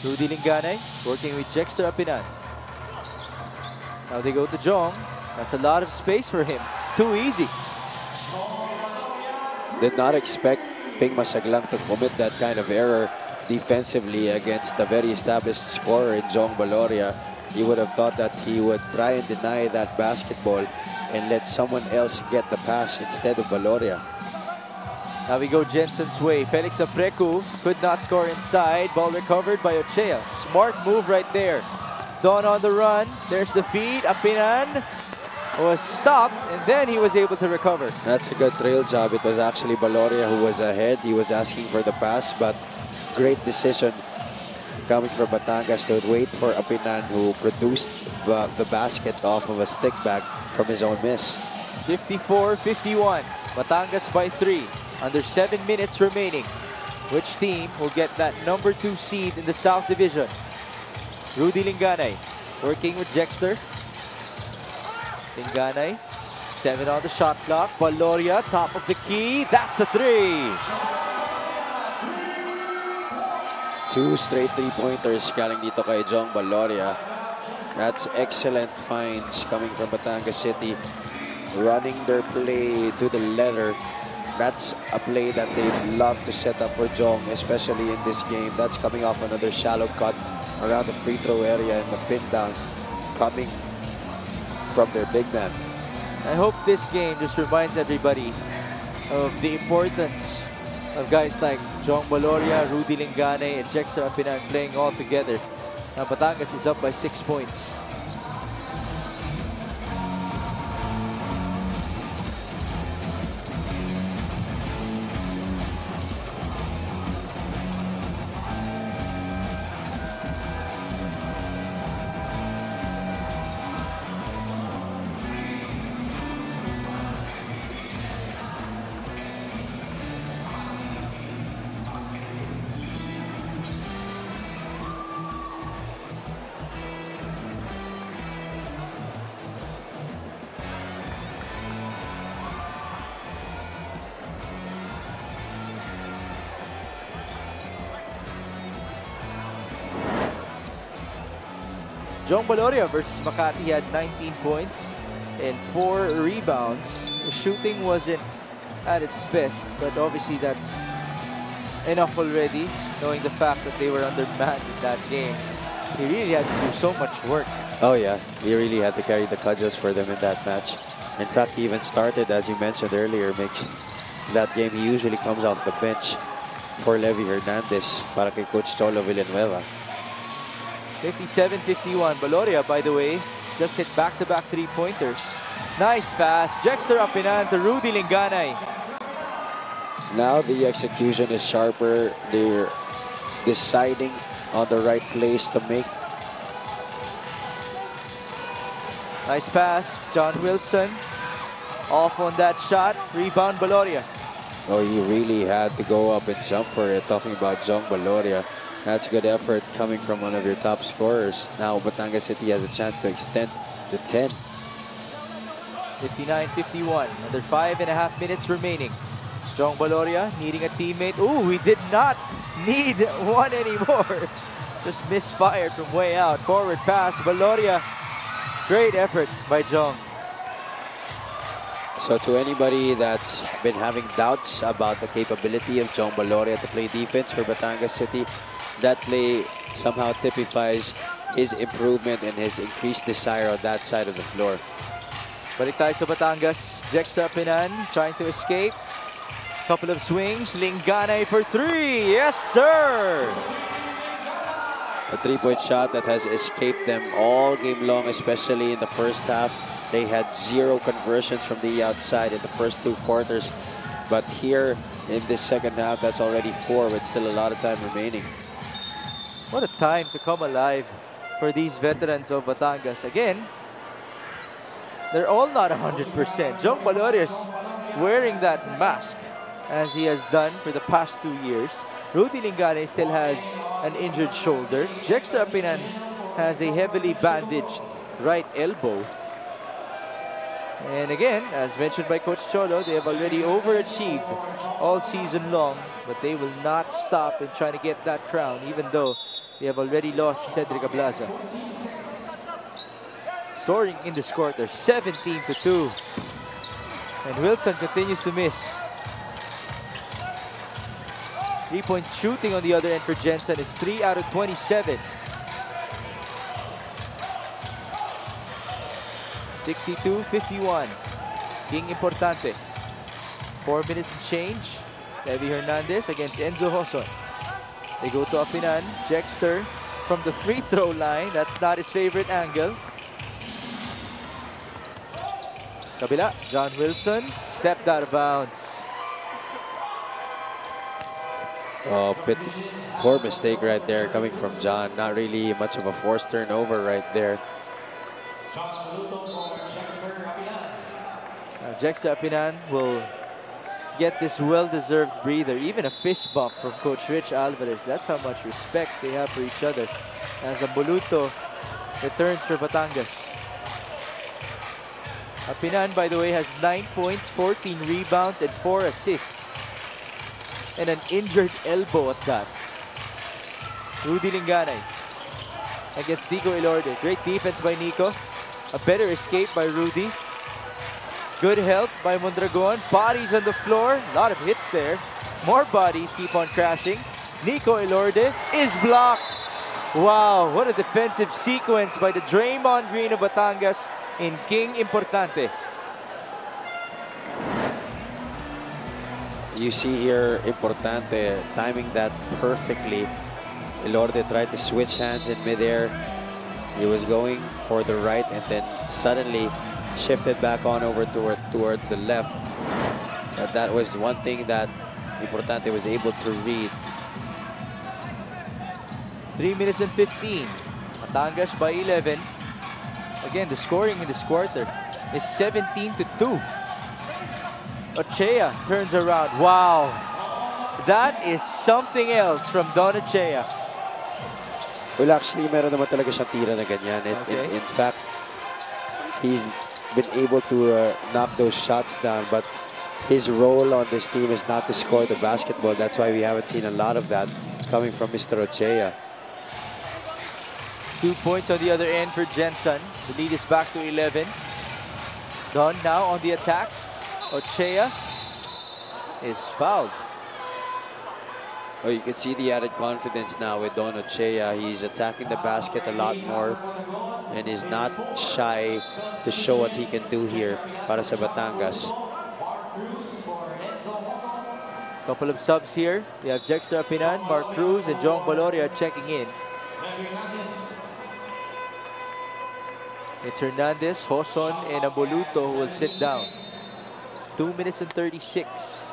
[SPEAKER 1] Rudy Lingganay working with Jexter Apinan. Now they go to Jong. That's a lot of space for him. Too easy.
[SPEAKER 2] Did not expect Ping Masaglang to commit that kind of error defensively against a very established scorer in Jong Baloria. You would have thought that he would try and deny that basketball and let someone else get the pass instead of Baloria.
[SPEAKER 1] Now we go Gensan's way. Felix Apreku could not score inside. Ball recovered by Ochea. Smart move right there. Don on the run. There's the feed. Apinan was stopped and then he was able to recover.
[SPEAKER 2] That's a good trail job. It was actually Baloria who was ahead. He was asking for the pass, but great decision coming from Batangas to wait for Apinan who produced the, the basket off of a stick back from his own miss.
[SPEAKER 1] 54-51. Batangas by three. Under seven minutes remaining. which team will get that number two seed in the South Division. Rudy Lingganay working with Jexter. Lingganay, seven on the shot clock. Baloria, top of the key. That's a three.
[SPEAKER 2] Two straight three-pointers galing dito kay Jong Baloria. That's excellent finds coming from Batangas City. Running their play to the letter. That's a play that they love to set up for Jong, especially in this game. That's coming off another shallow cut around the free throw area and the pin down coming from their big man.
[SPEAKER 1] I hope this game just reminds everybody of the importance of guys like Jong Baloria, Rudy Lingganay, and Jexter Apinan playing all together. Now Batangas is up by six points. Jong Baloria versus Makati he had 19 points and 4 rebounds. The shooting wasn't at its best, but obviously that's enough already, knowing the fact that they were undermanned in that game. He really had to do so much work.
[SPEAKER 2] Oh yeah, he really had to carry the cudgels for them in that match. In fact, he even started, as you mentioned earlier, makes that game he usually comes off the bench for Levi Hernandez para kay Coach Cholo Villanueva.
[SPEAKER 1] 57-51. Baloria, by the way, just hit back-to-back three-pointers. Nice pass. Jexter Apinan to Rudy Lingganay.
[SPEAKER 2] Now the execution is sharper. They're deciding on the right place to make.
[SPEAKER 1] Nice pass. John Wilson off on that shot. Rebound Baloria.
[SPEAKER 2] Oh, he really had to go up and jump for it. Talking about Jong Baloria. That's a good effort coming from one of your top scorers. Now Batangas City has a chance to extend to 10.
[SPEAKER 1] 59-51. Another five and a half minutes remaining. Jong Baloria needing a teammate. Ooh, he did not need one anymore. Just misfired from way out. Forward pass. Baloria. Great effort by Jong.
[SPEAKER 2] So to anybody that's been having doubts about the capability of Jong Baloria to play defense for Batangas City, that play somehow typifies his improvement and his increased desire on that side of the floor.
[SPEAKER 1] Balik tayo sa Batangas. Jexter Apinan trying to escape. Couple of swings. Lingganay for three. Yes, sir!
[SPEAKER 2] A three-point shot that has escaped them all game long, especially in the first half. They had zero conversions from the outside in the first two quarters. But here in this second half, that's already four with still a lot of time remaining.
[SPEAKER 1] What a time to come alive for these veterans of Batangas. Again, they're all not 100%. Jong Balorias wearing that mask as he has done for the past two years. Rudy Lingganay still has an injured shoulder. Jexter Apinan has a heavily bandaged right elbow. And again, as mentioned by Coach Cholo, they have already overachieved all season long, but they will not stop in trying to get that crown, even though they have already lost Cedric Ablaza. Soaring in this quarter, 17 to 2. And Wilson continues to miss. Three-point shooting on the other end for Gensan is 3 out of 27. 62-51. King Importante. Four minutes and change. Levi Hernandez against Enzo Joson. They go to Apinan. Jexter from the free throw line. That's not his favorite angle. Kabila, John Wilson stepped out of bounds.
[SPEAKER 2] Oh, bit, poor mistake right there coming from John. Not really much of a forced turnover right there.
[SPEAKER 1] Uh, Jexter Apinan will get this well-deserved breather. Even a fist bump from Coach Rich Alvarez. That's how much respect they have for each other. As Ambuluto returns for Batangas. Apinan, by the way, has 9 points, 14 rebounds, and 4 assists. And an injured elbow at that. Rudy Lingganay against Nico Elorde. Great defense by Nico. A better escape by Rudy. Good help by Mondragon. Bodies on the floor. A lot of hits there. More bodies keep on crashing. Nico Elorde is blocked. Wow, what a defensive sequence by the Draymond Green of Batangas in King Importante.
[SPEAKER 2] You see here Importante timing that perfectly. Elorde tried to switch hands in midair. He was going for the right and then suddenly shifted back on over toward, towards the left. But that was one thing that Importante was able to read.
[SPEAKER 1] 3 minutes and 15. Batangas by 11. Again, the scoring in this quarter is 17 to 2. Ochea turns around. Wow. That is something else from Don Ochea.
[SPEAKER 2] Well, actually, meron naman talaga siyang tira na ganyan. In,
[SPEAKER 1] Okay.
[SPEAKER 2] in, in fact, he's been able to uh, knock those shots down, but his role on this team is not to score the basketball. That's why we haven't seen a lot of that coming from Mr. Ochea.
[SPEAKER 1] Two points on the other end for Gensan. The lead is back to 11. Don now on the attack. Ochea is fouled.
[SPEAKER 2] Oh, you can see the added confidence now with Donachea. He's attacking the basket a lot more and is not shy to show what he can do here para sa Batangas.
[SPEAKER 1] Couple of subs here. We have Jexter Apinan, Mark Cruz, and Jong Baloria checking in. It's Hernandez, Joson, and Ambuluto who will sit down. 2 minutes and 36.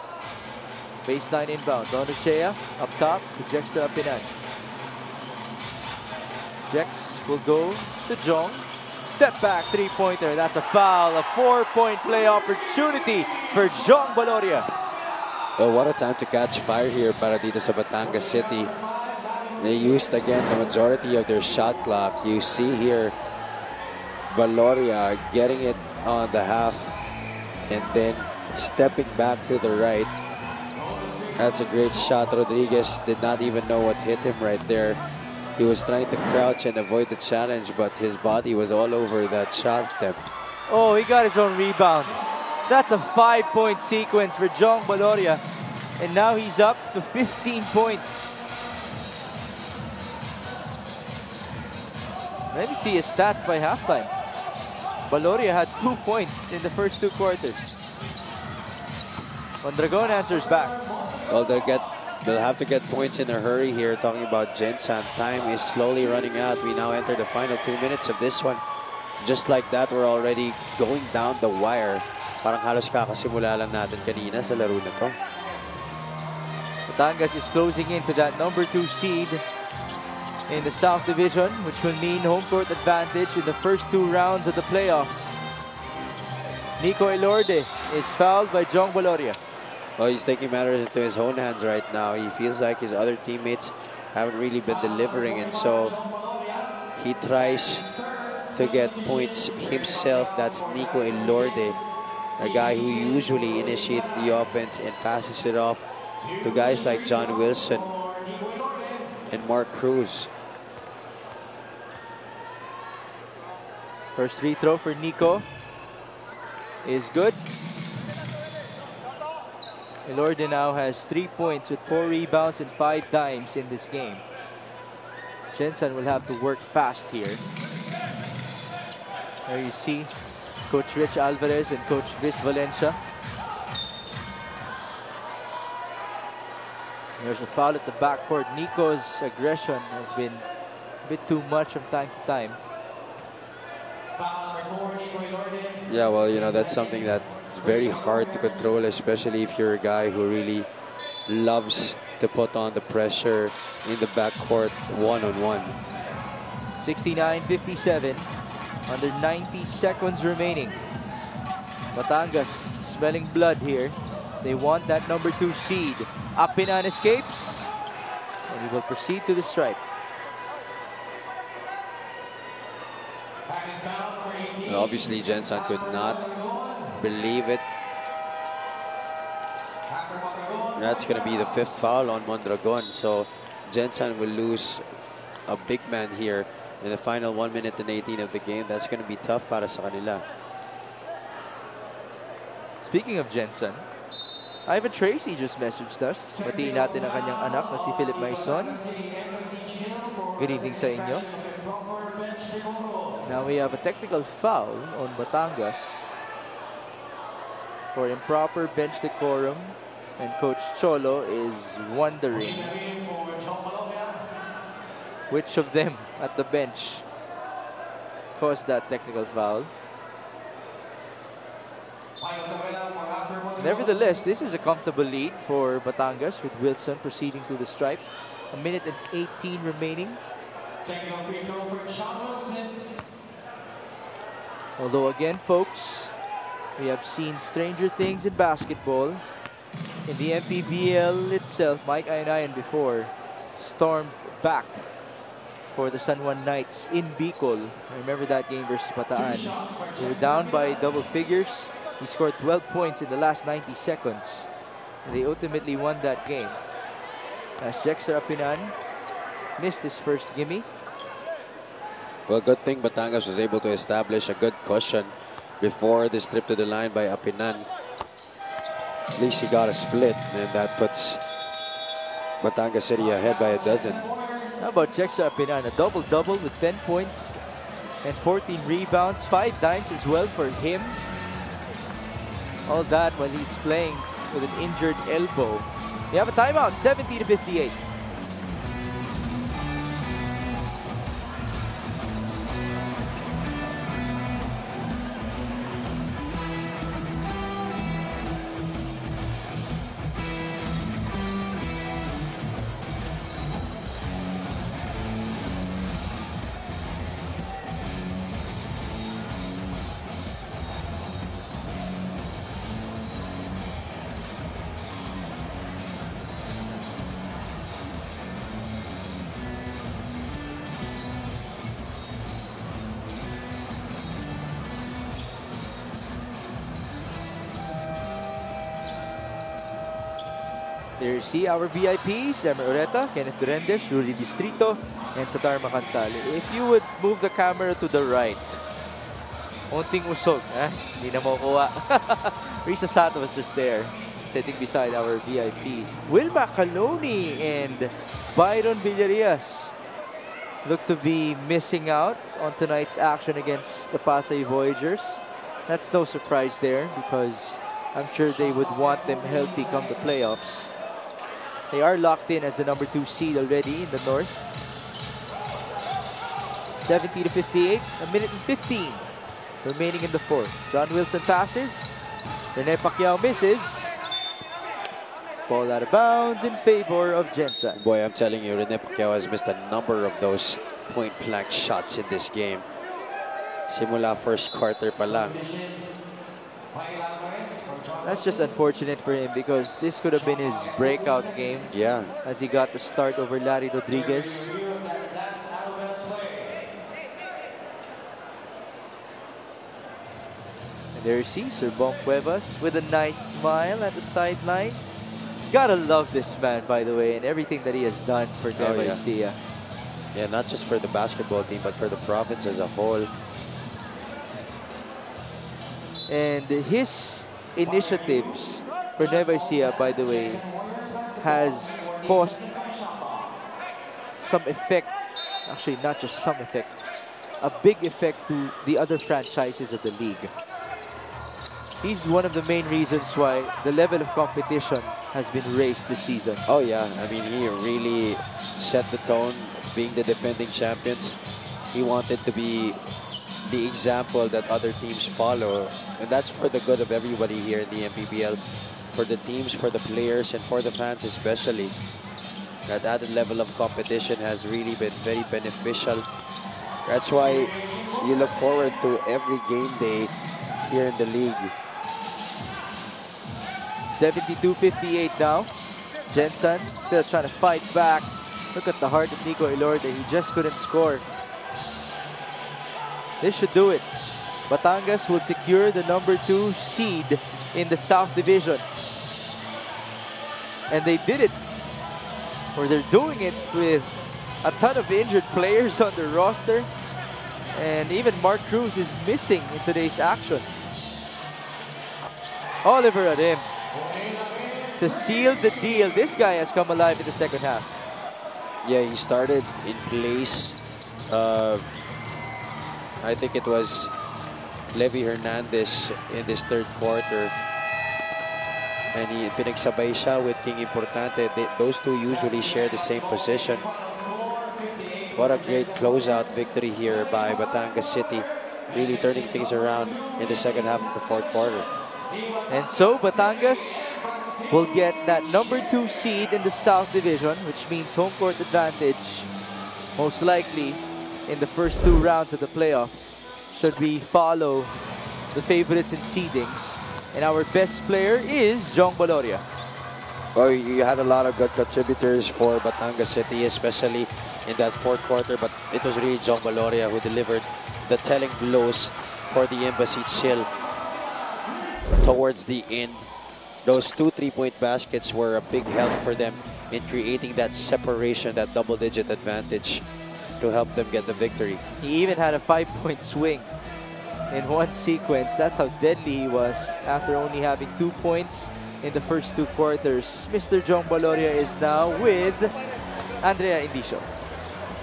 [SPEAKER 1] Baseline inbound. Donachea up top to Jexter Apinan. Jex will go to Jong. Step back three-pointer. That's a foul. A four-point play opportunity for Jong Baloria.
[SPEAKER 2] Oh, what a time to catch fire here para dito sa Batangas City. They used again the majority of their shot clock. You see here Baloria getting it on the half and then stepping back to the right. That's a great shot. Rodriguez did not even know what hit him right there. He was trying to crouch and avoid the challenge, but his body was all over that shot attempt.
[SPEAKER 1] Oh, he got his own rebound. That's a five-point sequence for Jong Baloria. And now he's up to 15 points. Let me see his stats by halftime. Baloria had two points in the first two quarters. Mondragon answers back.
[SPEAKER 2] Well, they'll get they'll have to get points in a hurry here. Talking about Gensan, time is slowly running out. We now enter the final two minutes of this one. Just like that, we're already going down the wire. Parang halos kakasimula lang natin kanina sa laro na to.
[SPEAKER 1] Batangas is closing into that number two seed in the South Division, which will mean home court advantage in the first two rounds of the playoffs. Nico Elorde is fouled by Jong Baloria.
[SPEAKER 2] Well, he's taking matters into his own hands right now. He feels like his other teammates haven't really been delivering, and so he tries to get points himself. That's Nico Elorde, a guy who usually initiates the offense and passes it off to guys like John Wilson and Mark Cruz.
[SPEAKER 1] First free throw for Nico is good. Elorde now has three points with four rebounds and five dimes in this game. Gensan will have to work fast here. There you see Coach Rich Alvarez and Coach Vis Valencia. There's a foul at the backcourt. Nico's aggression has been a bit too much from time to time.
[SPEAKER 2] Yeah, well, you know, that's something that's very hard to control, especially if you're a guy who really loves to put on the pressure in the backcourt one-on-one.
[SPEAKER 1] 69-57. Under 90 seconds remaining. Batangas smelling blood here. They want that number two seed. Apinan escapes, and he will proceed to the stripe.
[SPEAKER 2] Obviously, Gensan could not believe it. That's going to be the fifth foul on Mondragon. So Gensan will lose a big man here in the final 1 minute and 18 of the game. That's going to be tough para sa kanila.
[SPEAKER 1] Speaking of Gensan, Ivan Tracy just messaged us. Batiin natin ang kanyang anak na si Philip Maison. Good evening sa inyo. Now we have a technical foul on Batangas for improper bench decorum and Coach Cholo is wondering which of them at the bench caused that technical foul. Nevertheless, this is a comfortable lead for Batangas with Wilson proceeding to the stripe. A minute and 18 remaining. Although again, folks, we have seen stranger things in basketball. In the MPBL itself, Mike Ayonayon before stormed back for the San Juan Knights in Bicol. Remember that game versus Bataan. They were down by double figures. He scored 12 points in the last 90 seconds. And they ultimately won that game. As Jexter Apinan missed his first gimme.
[SPEAKER 2] Well, good thing Batangas was able to establish a good cushion before this trip to the line by Apinan. At least he got a split, and that puts Batangas City ahead by a dozen.
[SPEAKER 1] How about Jexter Apinan? A double-double with 10 points and 14 rebounds. Five dimes as well for him. All that while he's playing with an injured elbow. We have a timeout, 70 to 58. There you see our VIPs, Emer Oreta, Kenneth Durendes, Rudy Distrito, and Satar Macantal. If you would move the camera to the right, unting usog, eh? Hindi na makukuha. Risa Sato was just there, sitting beside our VIPs. Wilma Caloni and Byron Villarias look to be missing out on tonight's action against the Pasay Voyagers. That's no surprise there because I'm sure they would want them healthy come the playoffs. They are locked in as the number two seed already in the North. 70 to 58, a minute and 15 remaining in the fourth. John Wilson passes. Rene Pacquiao misses. Ball out of bounds in favor of Jensen.
[SPEAKER 2] Boy, I'm telling you, Rene Pacquiao has missed a number of those point blank shots in this game. Simula first quarter pa lang.
[SPEAKER 1] That's just unfortunate for him because this could have been his breakout game
[SPEAKER 2] Yeah.
[SPEAKER 1] as he got the start over Larry Rodriguez. And there you see Sir Bong Cuevas with a nice smile at the sideline. Gotta love this man, by the way, and everything that he has done for
[SPEAKER 2] Oh,
[SPEAKER 1] Nueva
[SPEAKER 2] yeah. Yeah, not just for the basketball team, but for the province as a whole.
[SPEAKER 1] And his initiatives for Nueva by the way, has caused some effect. Actually, not just some effect, a big effect to the other franchises of the league. He's one of the main reasons why the level of competition has been raised this season.
[SPEAKER 2] Oh yeah, I mean he really set the tone. Being the defending champions, he wanted to be the example that other teams follow, and that's for the good of everybody here in the MPBL, for the teams, for the players, and for the fans especially. That added level of competition has really been very beneficial. That's why you look forward to every game day here in the league.
[SPEAKER 1] 72-58 now. Gensan still trying to fight back. Look at the heart of Nico Elorde. He just couldn't score. This should do it. Batangas will secure the number two seed in the South Division. And they did it. Or they're doing it with a ton of injured players on the roster. And even Mark Cruz is missing in today's action. Oliver Arim to seal the deal. This guy has come alive in the second half.
[SPEAKER 2] Yeah, he started in place. Uh, I think it was Levi Hernandez in this third quarter. And he pinagsabay siya with King Importante. They, those two usually share the same position. What a great closeout victory here by Batangas City. Really turning things around in the second half of the fourth quarter.
[SPEAKER 1] And so Batangas will get that number two seed in the South Division, which means home court advantage, most likely in the first two rounds of the playoffs, should we follow the favorites in seedings. And our best player is Jong Baloria.
[SPEAKER 2] Well, you had a lot of good contributors for Batangas City, especially in that fourth quarter, but it was really Jong Baloria who delivered the telling blows for the Embassy Chill towards the end. Those two three-point baskets were a big help for them in creating that separation, that double-digit advantage to help them get the victory.
[SPEAKER 1] He even had a five-point swing in one sequence. That's how deadly he was after only having two points in the first two quarters. Mr. Jong Baloria is now with Andrea Indicio.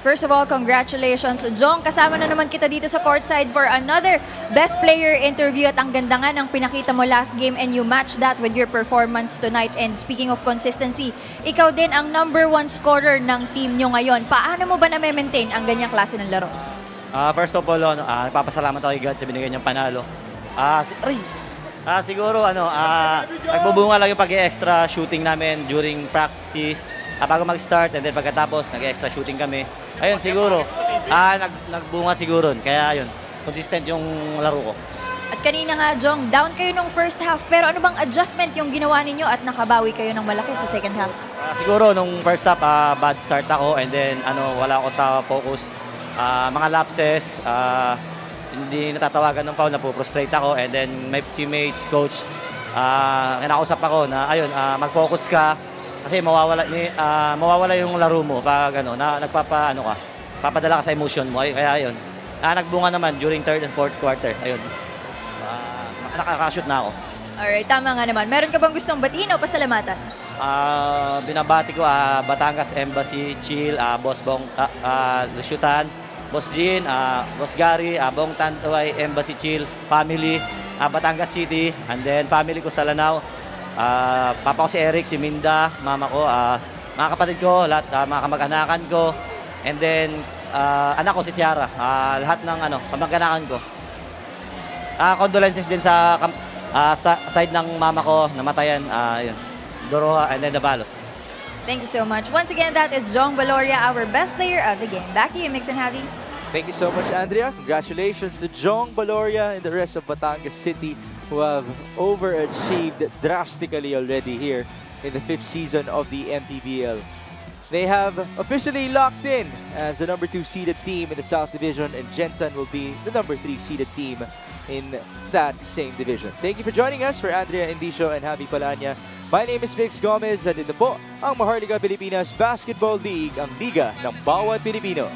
[SPEAKER 3] First of all, congratulations, Jong. Kasama na naman kita dito sa courtside for another best player interview at ang ganda nga ng pinakita mo last game and you match that with your performance tonight. And speaking of consistency, ikaw din ang number one scorer ng team nyo ngayon. Paano mo ba na-maintain ang ganyang klase ng laro?
[SPEAKER 9] Uh, first of all, ano, uh, nagpapasalamat ako kay God sa binigay niyang panalo. Ah, uh, si Aray! Ah, uh, siguro ano, ah uh, nagbubunga lang yung pag-extra shooting namin during practice. Uh, bago mag-start and then pagkatapos nag-extra shooting kami. Ayun siguro. Ah, nag nagbunga siguro. Kaya ayun, consistent yung laro ko.
[SPEAKER 3] At kanina nga, Jong, down kayo nung first half. Pero ano bang adjustment yung ginawa ninyo at nakabawi kayo ng malaki sa second half?
[SPEAKER 9] Uh, siguro, nung first half, uh, bad start ako and then ano, wala ako sa focus. Uh, mga lapses, uh, hindi natatawagan ng foul, napuprostrate ako and then my teammates, coach, uh, kinakausap ako na ayun, uh, mag-focus ka, kasi mawawala uh, mawawala yung laro mo pag ano, na nagpapa ano ka. Papadala ka sa emotion mo. Ay, kaya ayun. Ah, nagbunga naman during third and fourth quarter. Ayun. Uh, nakaka-shoot na ako.
[SPEAKER 3] Alright, tama nga naman. Meron ka bang gustong batiin o pasalamatan?
[SPEAKER 9] Uh, binabati ko uh, Batangas Embassy, Chill, uh, Boss Bong, uh, uh, Lusyutan, Boss Jean, uh, Boss Gary, uh, Bong Tantoy, Embassy Chill, family, uh, Batangas City, and then family ko sa Lanao, Uh, papa ko si Eric, si Minda, mama ko, uh, mga kapatid ko, lahat uh, mga kamag-anakan ko. And then uh, anak ko si Tiara, uh, lahat ng ano, kamag-anakan ko. Uh, condolences din sa uh, sa side ng mama ko, namatayan, uh, yun. Doroha and then Dabalos.
[SPEAKER 3] Thank you so much. Once again, that is Jong Valoria, our best player of the game. Back to you, Mix and Javi.
[SPEAKER 1] Thank you so much, Andrea. Congratulations to Jong Valoria and the rest of Batangas City who have overachieved drastically already here in the fifth season of the MPBL. They have officially locked in as the number two seeded team in the South Division, and Gensan will be the number three seeded team in that same division. Thank you for joining us for Andrea Indicio and Javi Palanya. My name is Migs Gomez, and in ito po ang Maharlika Pilipinas Basketball League, ang liga ng bawat Pilipino.